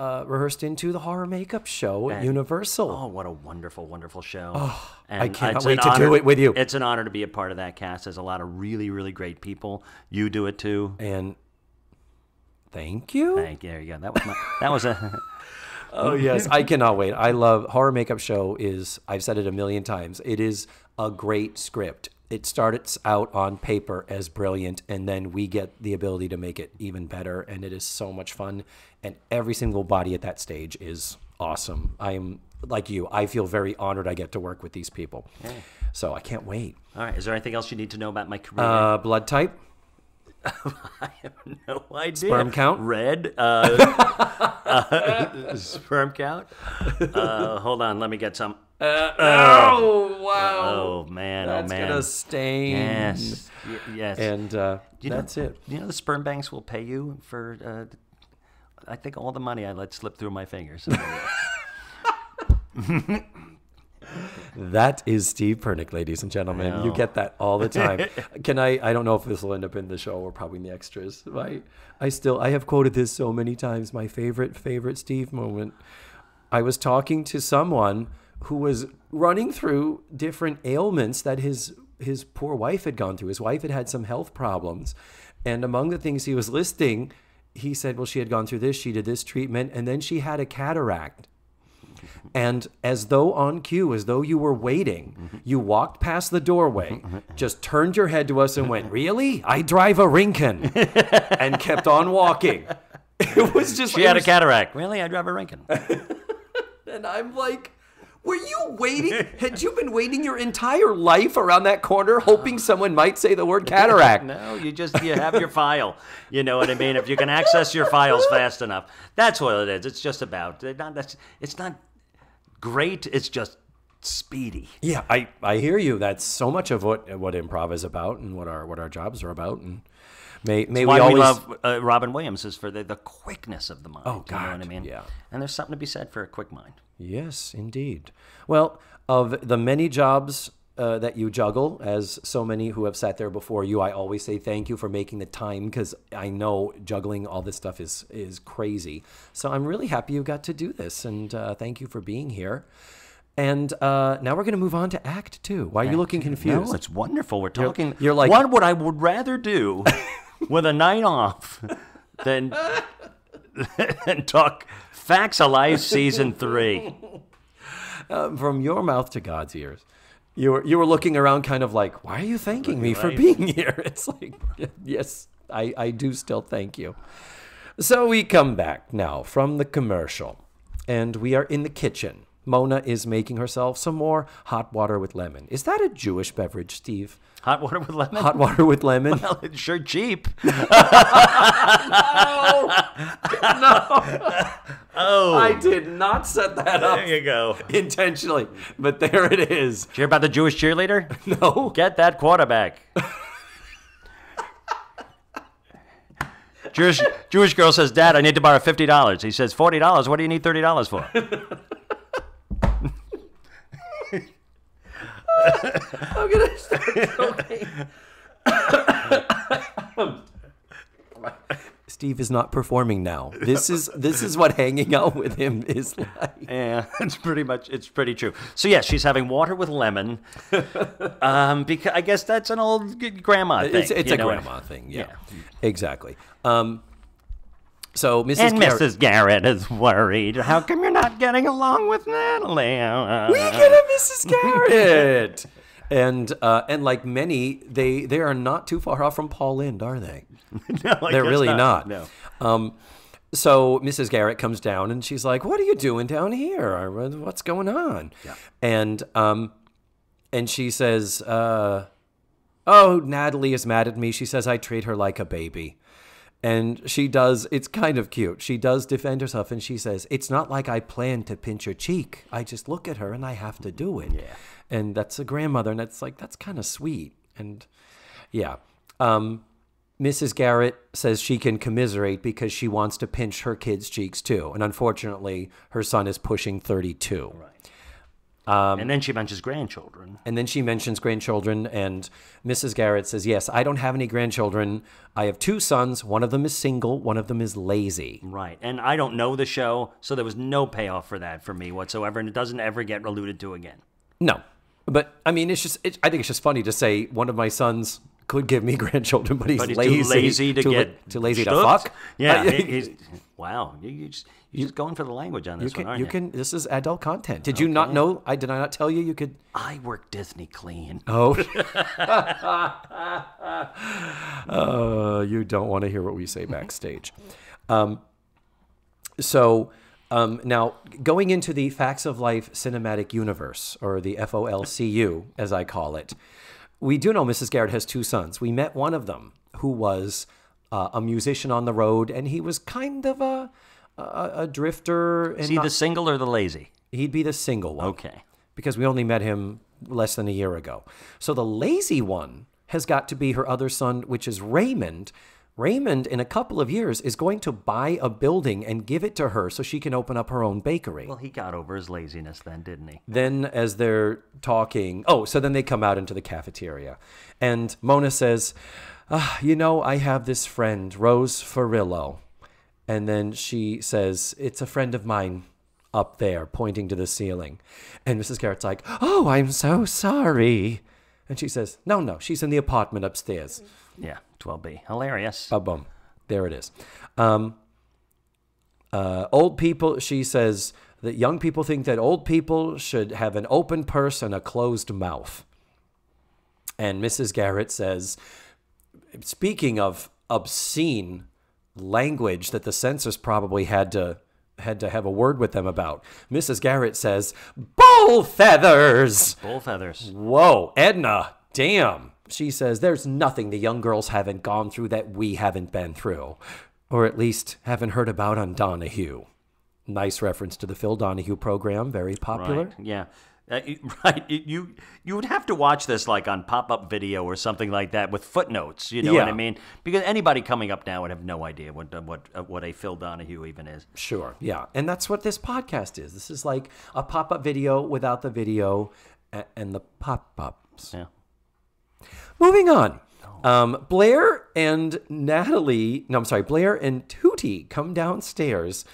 uh, rehearsed into the horror makeup show at Universal. Oh, what a wonderful, wonderful show! And I cannot wait to do it with you. It's an honor to be a part of that cast. There's a lot of really, really great people. You do it too. And thank you. Thank you. There you go. That was my. That was a. Oh yes, I cannot wait. I love horror makeup show. Is I've said it a million times. It is a great script. It starts out on paper as brilliant, and then we get the ability to make it even better. And it is so much fun. And every single body at that stage is awesome. I am like you. I feel very honored. I get to work with these people. So I can't wait. All right. Is there anything else you need to know about my career? Uh, blood type. I have no idea. Sperm count? Red. Uh, uh, sperm count. Uh, hold on. Let me get some. oh wow! Oh man. That's oh man. gonna stain. Yes. Y- yes. And uh, You know- that's it. You know the sperm banks will pay you for. Uh, I think all the money I let slip through my fingers. That is Steve Purnick, ladies and gentlemen. You get that all the time. Can I? I don't know if this will end up in the show or probably in the extras. I, I still, I have quoted this so many times. My favorite, favorite Steve moment. I was talking to someone who was running through different ailments that his his poor wife had gone through. His wife had had some health problems, and among the things he was listing, he said, "Well, she had gone through this. She did this treatment, and then she had a cataract." And as though on cue, as though you were waiting, you walked past the doorway, just turned your head to us and went, Really? I drive a Lincoln. and kept on walking. It was just. She had a cataract. Really? I drive a Lincoln. And I'm like, Were you waiting? Had you been waiting your entire life around that corner, hoping someone might say the word cataract? No, you just you have your file. You know what I mean? If you can access your files fast enough, that's what it is. It's just about. Not, that's, it's not great. It's just speedy. Yeah, I, I hear you. That's so much of what what improv is about and what our what our jobs are about. And may may we always we love uh, Robin Williams is for the, the quickness of the mind. Oh, You know what I mean? yeah. And there's something to be said for a quick mind. Yes, indeed. Well, of the many jobs uh, that you juggle, as so many who have sat there before you, I always say thank you for making the time because I know juggling all this stuff is is crazy. So I'm really happy you got to do this, and uh, thank you for being here. And uh, now we're going to move on to Act Two. Why are you looking confused? No, it's wonderful. We're talking. you're like- what would I would rather do with a night off than than talk Facts of Life season three. Um, from your mouth to God's ears. You were you were looking around, kind of like, why are you thanking me for being here? It's like, yes, I I do still thank you. So we come back now from the commercial, and we are in the kitchen. Mona is making herself some more hot water with lemon. Is that a Jewish beverage, Steve? Hot water with lemon. Hot water with lemon? Well, it's sure cheap. No, no. Oh, I did not set that up There you go. intentionally, but there it is. Did you hear about the Jewish cheerleader? No. Get that quarterback. Jewish Jewish girl says, "Dad, I need to borrow fifty dollars." He says, 40 dollars. What do you need thirty dollars for?" I'm gonna start joking. Steve is not performing now. This is this is what hanging out with him is like. Yeah, it's pretty much it's pretty true. So yes, she's having water with lemon. um, because I guess that's an old grandma thing. It's, it's a know? grandma thing. Yeah, exactly. Um, so Mrs. And Garrett- Mrs. Garrett is worried. How come you're not getting along with Natalie? we get a Mrs. Garrett. and uh, and like many, they they are not too far off from Paul Lynde, are they? no, They're really not. No. Um, so Mrs. Garrett comes down and she's like, "What are you doing down here? What's going on?" Yeah. And um, and she says, uh, "Oh, Natalie is mad at me. She says I treat her like a baby." And she does, it's kind of cute. She does defend herself and she says, It's not like I planned to pinch her cheek. I just look at her and I have to do it. Yeah. And that's a grandmother. And that's like, that's kind of sweet. And yeah. Um, Mrs. Garrett says she can commiserate because she wants to pinch her kids' cheeks too. And unfortunately, her son is pushing 32. Right. Um, and then she mentions grandchildren. And then she mentions grandchildren, and Mrs. Garrett says, Yes, I don't have any grandchildren. I have two sons. One of them is single, one of them is lazy. Right. And I don't know the show, so there was no payoff for that for me whatsoever, and it doesn't ever get alluded to again. No. But I mean, it's just, it, I think it's just funny to say one of my sons could give me grandchildren, but he's, But he's lazy. too lazy to too, la- get too lazy to fuck. Yeah, Uh, he- he's, wow. You, you just, you're just going for the language on you this can, one, aren't you you? can, this is adult content. Did you not know? I did I not tell you you could? I work Disney clean. Oh. uh, you don't want to hear what we say backstage. Um, so um, now going into the Facts of Life cinematic universe, or the FOLCU, as I call it, we do know Mrs. Garrett has two sons. We met one of them who was uh, a musician on the road, and he was kind of a a, a drifter. And Is he not- the single or the lazy? he'd be the single one Okay. because we only met him less than a year ago. So the lazy one has got to be her other son, which is Raymond. Raymond, in a couple of years, is going to buy a building and give it to her so she can open up her own bakery. Well, he got over his laziness then, didn't he? Then, as they're talking, oh, so then they come out into the cafeteria. And Mona says, ah, You know, I have this friend, Rose Farillo. And then she says, It's a friend of mine up there, pointing to the ceiling. And Mrs. Garrett's like, Oh, I'm so sorry. And she says, No, no, she's in the apartment upstairs. Yeah, 12B. Hilarious. Ba boom. There it is. Um, uh, old people, she says that young people think that old people should have an open purse and a closed mouth. And Mrs. Garrett says, speaking of obscene language that the censors probably had to had to have a word with them about. Mrs. Garrett says, "Bull feathers." Bull feathers. Whoa, Edna, damn. She says, There's nothing the young girls haven't gone through that we haven't been through, or at least haven't heard about on Donahue. Nice reference to the Phil Donahue program, very popular. Right. Yeah. Uh, right. You- You would have to watch this like on pop up video or something like that with footnotes. You know what I mean? Because anybody coming up now would have no idea what uh, what uh, what a Phil Donahue even is. Sure, yeah. And that's what this podcast is. This is like a pop up video without the video and the pop ups. Yeah. Moving on. Um, Blair and Natalie, no, I'm sorry, Blair and Tootie come downstairs.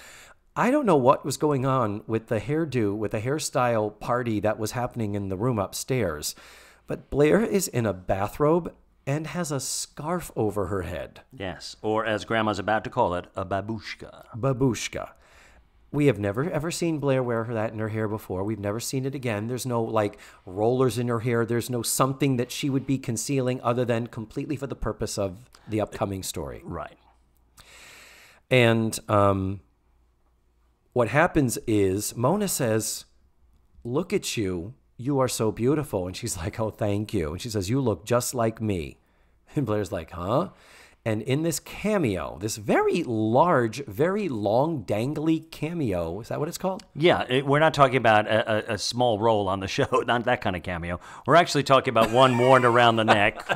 I don't know what was going on with the hairdo, with the hairstyle party that was happening in the room upstairs. But Blair is in a bathrobe and has a scarf over her head. Yes. Or as Grandma's about to call it, a babushka. Babushka. We have never ever seen Blair wear that in her hair before. We've never seen it again. There's no like rollers in her hair. There's no something that she would be concealing other than completely for the purpose of the upcoming story. Right. And um, what happens is Mona says, Look at you. You are so beautiful. And she's like, Oh, thank you. And she says, You look just like me. And Blair's like, Huh? And in this cameo, this very large, very long, dangly cameo, is that what it's called? Yeah, it, we're not talking about a, a, a small role on the show, not that kind of cameo. We're actually talking about one worn around the neck.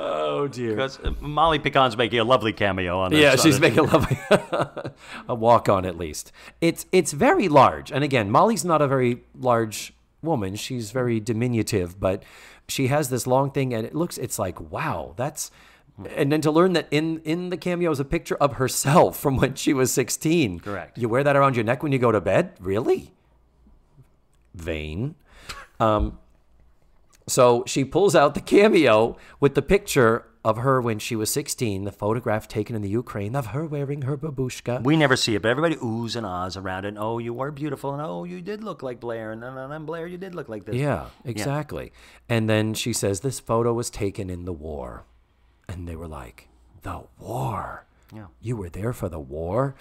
Oh, dear. Because uh, Molly Picon's making a lovely cameo on this. Yeah, she's making a lovely a walk on at least. It's it's very large, and again, Molly's not a very large woman. She's very diminutive, but she has this long thing, and it looks. It's like wow, that's. And then to learn that in in the cameo is a picture of herself from when she was sixteen. Correct. You wear that around your neck when you go to bed, really? Vain. Um, so she pulls out the cameo with the picture of her when she was 16, the photograph taken in the Ukraine of her wearing her babushka. We never see it, but everybody oohs and ahs around it. And, oh, you are beautiful, and oh, you did look like Blair, and then and Blair, you did look like this. Yeah, exactly. And then she says this photo was taken in the war. And they were like, "The war? Yeah. You were there for the war?"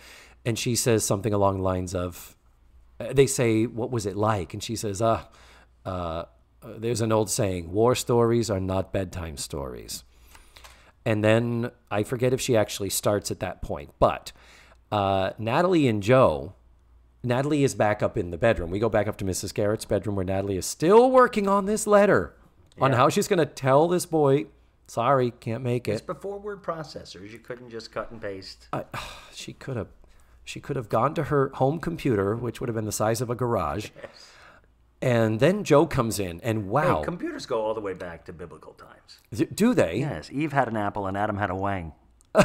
And she says something along the lines of uh, they say, "What was it like?" And she says, "Uh, uh, uh, there's an old saying, war stories are not bedtime stories." And then I forget if she actually starts at that point, but uh, Natalie and Joe Natalie is back up in the bedroom. We go back up to Mrs. Garrett's bedroom where Natalie is still working on this letter on how she's going to tell this boy, sorry, can't make it. It's it. before word processors. You couldn't just cut and paste. I, she could have she could have gone to her home computer, which would have been the size of a garage. And then Joe comes in and wow, Hey, computers go all the way back to biblical times. do they? Yes, Eve had an apple and Adam had a wang.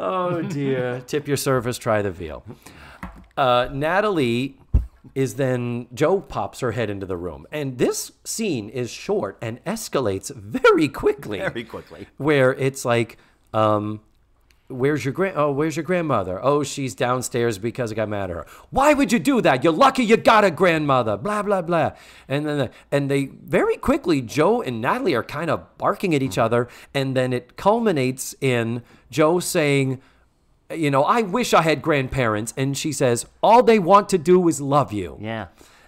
Oh dear. Tip your service, try the veal. Uh, Natalie is then Joe pops her head into the room, and this scene is short and escalates very quickly. Very quickly. Where it's like, um, where's your grand? Oh, where's your grandmother? Oh, she's downstairs because I got mad at her. Why would you do that? You're lucky you got a grandmother. Blah blah blah. And then and they very quickly, Joe and Natalie are kind of barking at each mm-hmm. other, and then it culminates in Joe saying. You know, I wish I had grandparents. And she says, all they want to do is love you. Yeah.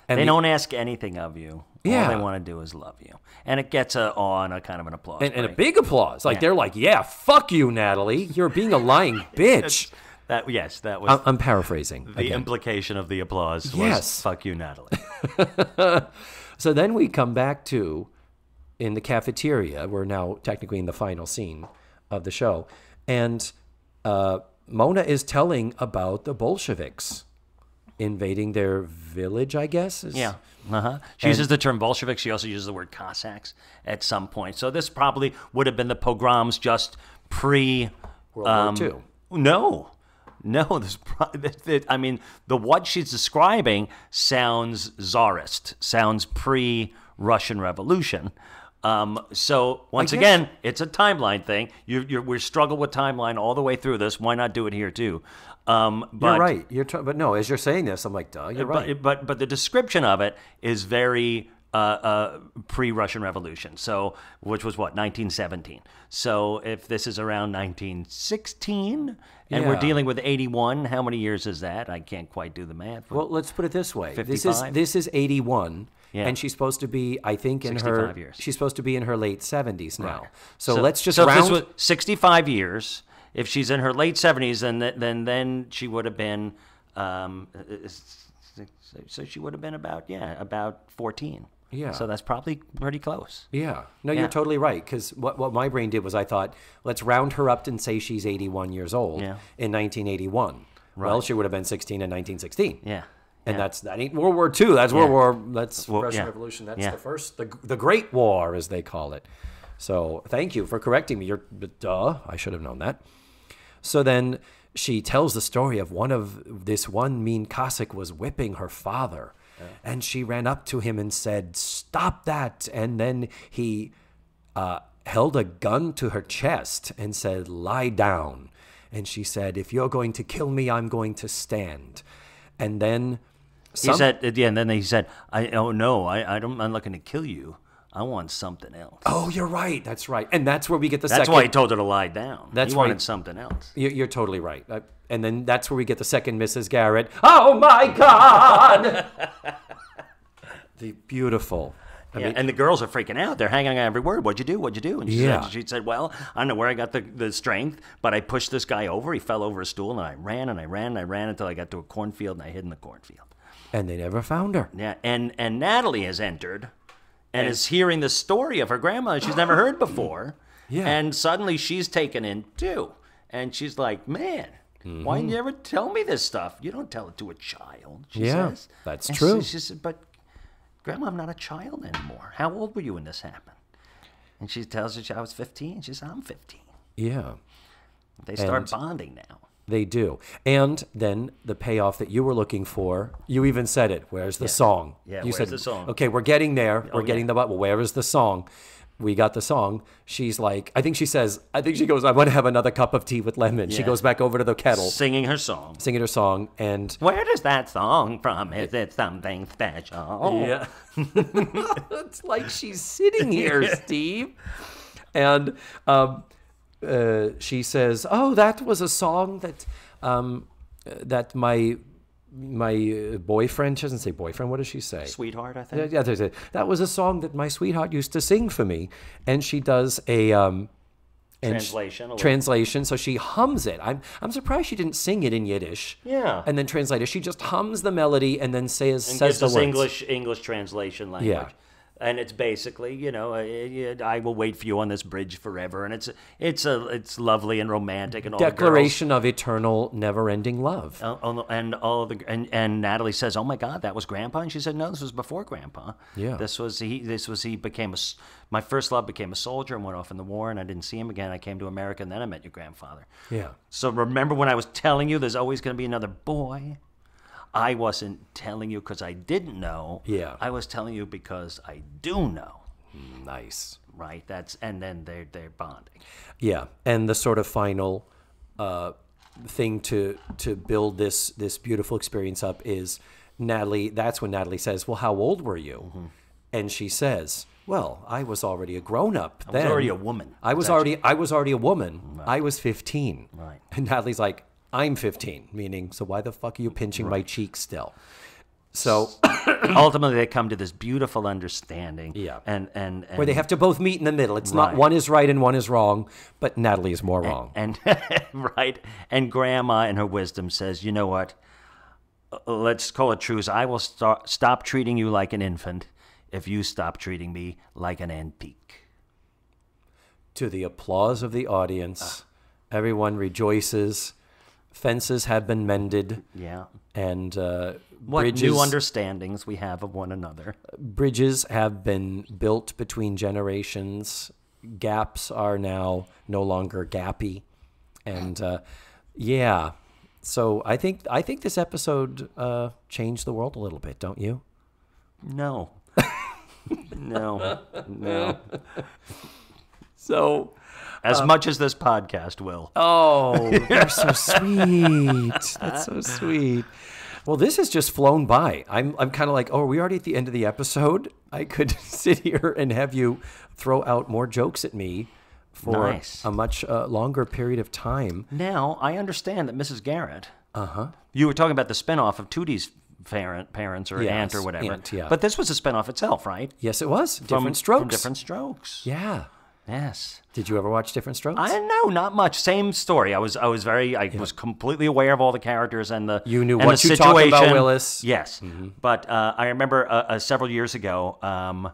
And they the- don't ask anything of you. Yeah. All they want to do is love you. And it gets a on a kind of an applause. And, and a big applause. Like, they're like, yeah, fuck you, Natalie. You're being a lying bitch. that yes, that was I'm, I'm paraphrasing. the again. implication of the applause was Yes. fuck you, Natalie. So then we come back to in the cafeteria. We're now technically in the final scene of the show, and uh, Mona is telling about the Bolsheviks invading their village. I guess. Is, Yeah. Uh-huh. She uses the term Bolshevik. She also uses the word Cossacks at some point. So this probably would have been the pogroms just pre World um, War II. No, no. This, pro- that- that- I mean, the what she's describing sounds czarist, sounds pre-Russian Revolution. Um, so once again, it's a timeline thing. You, you're, we're struggle with timeline all the way through this. Why not do it here too? Um, but, You're right. You're t- but no, as you're saying this, I'm like, duh, you're right. but, but but the description of it is very uh, uh, pre-Russian Revolution. So, which was what 1917. So, if this is around 1916, and we're dealing with 81, how many years is that? I can't quite do the math. Well, let's put it this way. This is this is 81 Yeah. and she's supposed to be I think in her years. she's supposed to be in her late 70s now. So, let's just so round this was 65 years. If she's in her late 70s, then th- then then she would have been. Um, uh, so she would have been about yeah about 14. Yeah. So that's probably pretty close. Yeah. No, Yeah. you're totally right cuz what what my brain did was I thought let's round her up and say she's 81 years old Yeah. in 1981. Well, she would have been 16 in 1916. Yeah. And yeah. that's that ain't World War II. That's World War. That's Well, Russian. Revolution. That's the first, the the Great War, as they call it. So thank you for correcting me. You're duh. I should have known that. So then she tells the story of one of this one mean Cossack was whipping her father, and she ran up to him and said, "Stop that!" And then he uh, held a gun to her chest and said, Lie down. And she said, If you're going to kill me, I'm going to stand. And then He said the end. Then he said, "I oh no, I, I don't. I'm not going to kill you. I want something else." Oh, you're right. That's right. And that's where we get the That's second. why he told her to lie down. That's he wanted right. something else. You're, you're totally right. Uh, and then that's where we get the second Mrs. Garrett. Oh my God! the beautiful. I Yeah, mean, and the girls are freaking out. They're hanging on every word. What'd you do? What'd you do? And she, Yeah. said, she said, Well, I don't know where I got the, the strength, but I pushed this guy over. He fell over a stool, and I ran and I ran and I ran until I got to a cornfield and I hid in the cornfield. and they never found her. Yeah, and, and Natalie has entered and is hearing the story of her grandma she's never heard before. Yeah. And suddenly she's taken in too. And she's like, Man, why didn't you mm-hmm. ever tell me this stuff? You don't tell it to a child. She Yeah, says. that's And true. She, she said, But Grandma, I'm not a child anymore. How old were you when this happened? And she tells her she- I was 15. She says, I'm 15. Yeah. They start And- bonding now. They do. And then the payoff that you were looking for, you even said it. Where's the song? Yeah, you where's said, the song? Okay, we're getting there. we're yeah. getting the but well, where is the song? We got the song. She's like, I think she says, I think she goes, I want to have another cup of tea with lemon. She goes back over to the kettle, Singing her song. singing her song, and Where does that song from? Is it something special? Yeah. it's like she's sitting here, Steve. And um, uh, she says, "Oh, that was a song that um, that my my uh, boyfriend." She doesn't say boyfriend. What does she say? Sweetheart, I think. yeah, a- that was a song that my sweetheart used to sing for me, and she does a um, and Translation, translation. So she hums it. I'm I'm surprised she didn't sing it in Yiddish. Yeah. and then translate it. She just hums the melody and then says and says gives the words. English English translation language. Yeah. And it's basically, you know, uh, I will wait for you on this bridge forever, and it's it's a it's lovely and romantic and all Declaration of eternal, never-ending love. Oh, and all the and, and Natalie says, "Oh my God, that was Grandpa," and she said, "No, this was before Grandpa. Yeah. this was he. This was he became a my first love became a soldier and went off in the war, and I didn't see him again. I came to America, and then I met your grandfather. Yeah. So remember when I was telling you there's always going to be another boy? I wasn't telling you because I didn't know. Yeah. I was telling you because I do know. Nice. Right. That's and then they're they're bonding. Yeah, and the sort of final uh, thing to to build this this beautiful experience up is Natalie. That's when Natalie says, "Well, how old were you?" Mm-hmm. And she says, "Well, I was already a grown up. I was already a woman. I was already I was already a woman. I was 15. Right. And Natalie's like, I'm 15, meaning, so why the fuck are you pinching my cheek still? So Ultimately, they come to this beautiful understanding. Yeah. And and, and where they have to both meet in the middle. It's not one is right and one is wrong, but Natalie is more wrong. and right and grandma in her wisdom says you know what Uh, let's call it truce i will start, stop treating you like an infant if you stop treating me like an antique. To the applause of the audience, everyone rejoices. Fences have been mended, Yeah. and uh, What bridges, new understandings we have of one another. bridges have been built between generations. Gaps are now no longer gappy, and uh, yeah. So I think I think this episode uh, changed the world a little bit, don't you? No. no. No. So As much as this podcast will. Oh, you're so sweet. That's so sweet. Well, this has just flown by. I'm I'm kind of like, oh, are we already at the end of the episode? I could sit here and have you throw out more jokes at me for Nice. a much uh, longer period of time. Now, I understand that Mrs. Garrett. Uh huh. You were talking about the spinoff of Tootie's parent, parents or aunt or whatever. aunt, yeah. But this was a spinoff itself, right? Yes, it was From- different strokes. From different strokes. Yeah. Yes. Did you ever watch Different Strokes? I know, not much. Same story. I was, I was very, I was completely aware of all the characters and the You knew and what the you talked about. Willis. Yes, but uh, I remember uh, uh, several years ago, um,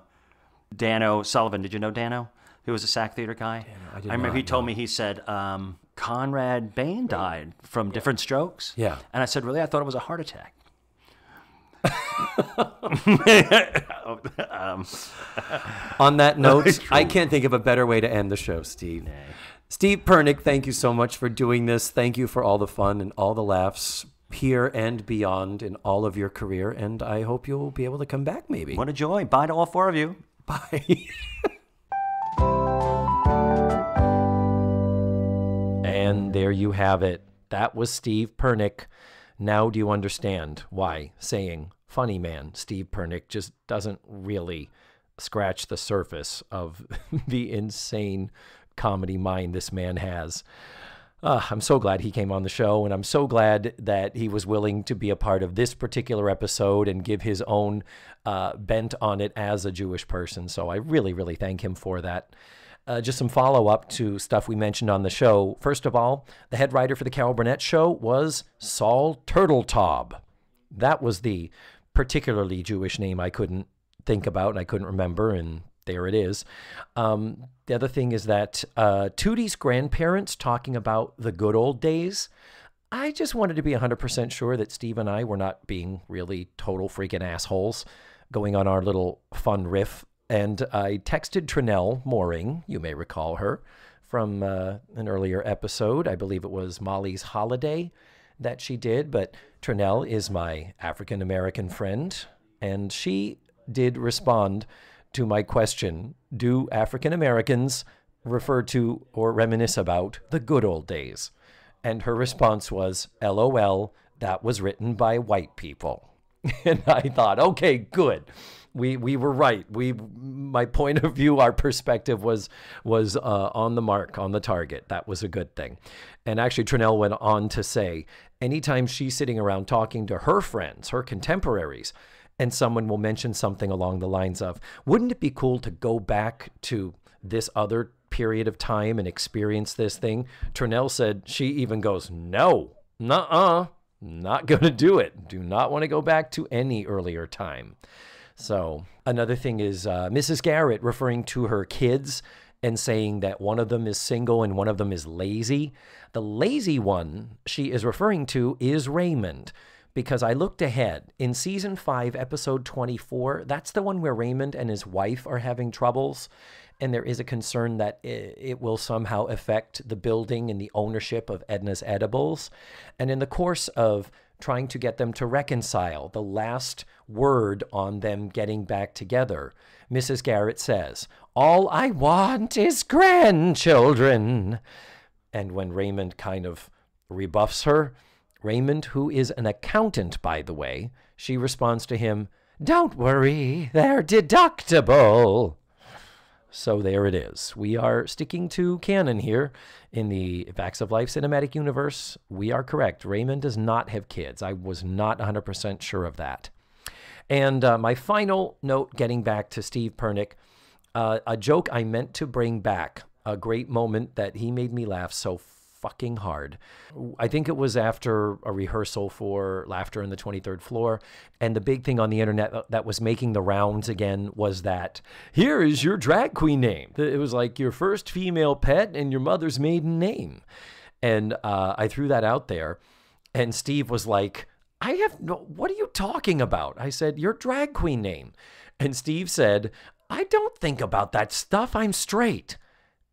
Dano Sullivan. Did you know Dano? He was a SAC theater guy. I did remember not he told me he said um, Conrad Bain died from different strokes. Yeah. and I said, really? I thought it was a heart attack. Um, On that note, I can't think of a better way to end the show, Steve. Steve Purnick, thank you so much for doing this. Thank you for all the fun and all the laughs here and beyond in all of your career. And I hope you'll be able to come back maybe. What a joy! Bye to all four of you. Bye. and there you have it. That was Steve Purnick. Now, do you understand why saying funny man Steve Purnick just doesn't really scratch the surface of the insane comedy mind this man has? Uh, I'm so glad he came on the show, and I'm so glad that he was willing to be a part of this particular episode and give his own uh, bent on it as a Jewish person. So I really, really thank him for that. Uh, just some follow up to stuff we mentioned on the show. First of all, the head writer for the Carol Burnett show was Saul Turtletaub. That was the particularly Jewish name I couldn't think about and I couldn't remember, and there it is. Um, the other thing is that uh, Tootie's grandparents talking about the good old days. I just wanted to be 100% sure that Steve and I were not being really total freaking assholes going on our little fun riff. And I texted Trinell Mooring, you may recall her from uh, an earlier episode. I believe it was Molly's Holiday that she did, but Trinell is my African American friend, and she did respond to my question Do African Americans refer to or reminisce about the good old days? And her response was, LOL, that was written by white people. And I thought, okay, good. We, we were right. We my point of view, our perspective was was uh, on the mark, on the target. That was a good thing. And actually, Trinell went on to say, anytime she's sitting around talking to her friends, her contemporaries, and someone will mention something along the lines of, wouldn't it be cool to go back to this other period of time and experience this thing? Trinell said she even goes, no, nuh-uh, not going to do it. Do not want to go back to any earlier time. So another thing is uh, Mrs. Garrett referring to her kids and saying that one of them is single and one of them is lazy. The lazy one she is referring to is Raymond because I looked ahead. In season 5, episode 24, that's the one where Raymond and his wife are having troubles. And there is a concern that it will somehow affect the building and the ownership of Edna's Edibles. And in the course of trying to get them to reconcile, the last word on them getting back together, Mrs. Garrett says, All I want is grandchildren. And when Raymond kind of rebuffs her, Raymond, who is an accountant, by the way, she responds to him, Don't worry, they're deductible. So there it is. We are sticking to canon here in the Facts of Life cinematic universe. We are correct. Raymond does not have kids. I was not 100% sure of that. And uh, my final note, getting back to Steve Purnick, uh, a joke I meant to bring back, a great moment that he made me laugh so fucking hard. I think it was after a rehearsal for Laughter in the 23rd Floor. And the big thing on the internet that was making the rounds again was that here is your drag queen name. It was like your first female pet and your mother's maiden name. And uh, I threw that out there. And Steve was like, I have no, what are you talking about? I said, your drag queen name. And Steve said, I don't think about that stuff. I'm straight.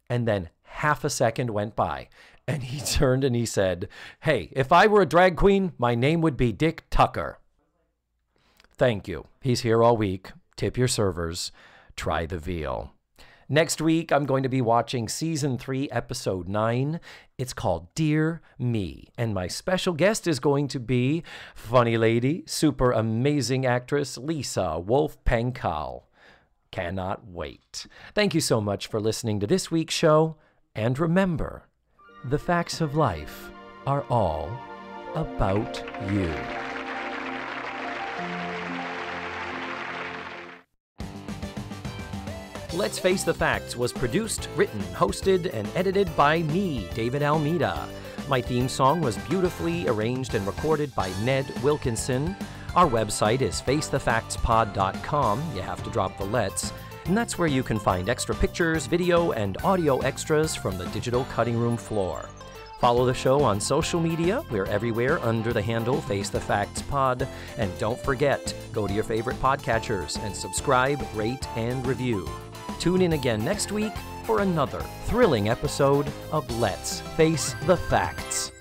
And then half a second went by and he turned and he said, Hey, if I were a drag queen, my name would be Dick Tucker. Thank you. He's here all week. Tip your servers. Try the veal. Next week, I'm going to be watching season three, episode nine. It's called Dear Me. And my special guest is going to be funny lady, super amazing actress Lisa Wolf Pankal. Cannot wait. Thank you so much for listening to this week's show. And remember, the facts of life are all about you. Let's Face the Facts was produced, written, hosted, and edited by me, David Almeida. My theme song was beautifully arranged and recorded by Ned Wilkinson. Our website is facethefactspod.com. You have to drop the let's. And that's where you can find extra pictures, video, and audio extras from the digital cutting room floor. Follow the show on social media. We're everywhere under the handle Face the Facts Pod. And don't forget, go to your favorite podcatchers and subscribe, rate, and review. Tune in again next week for another thrilling episode of Let's Face the Facts.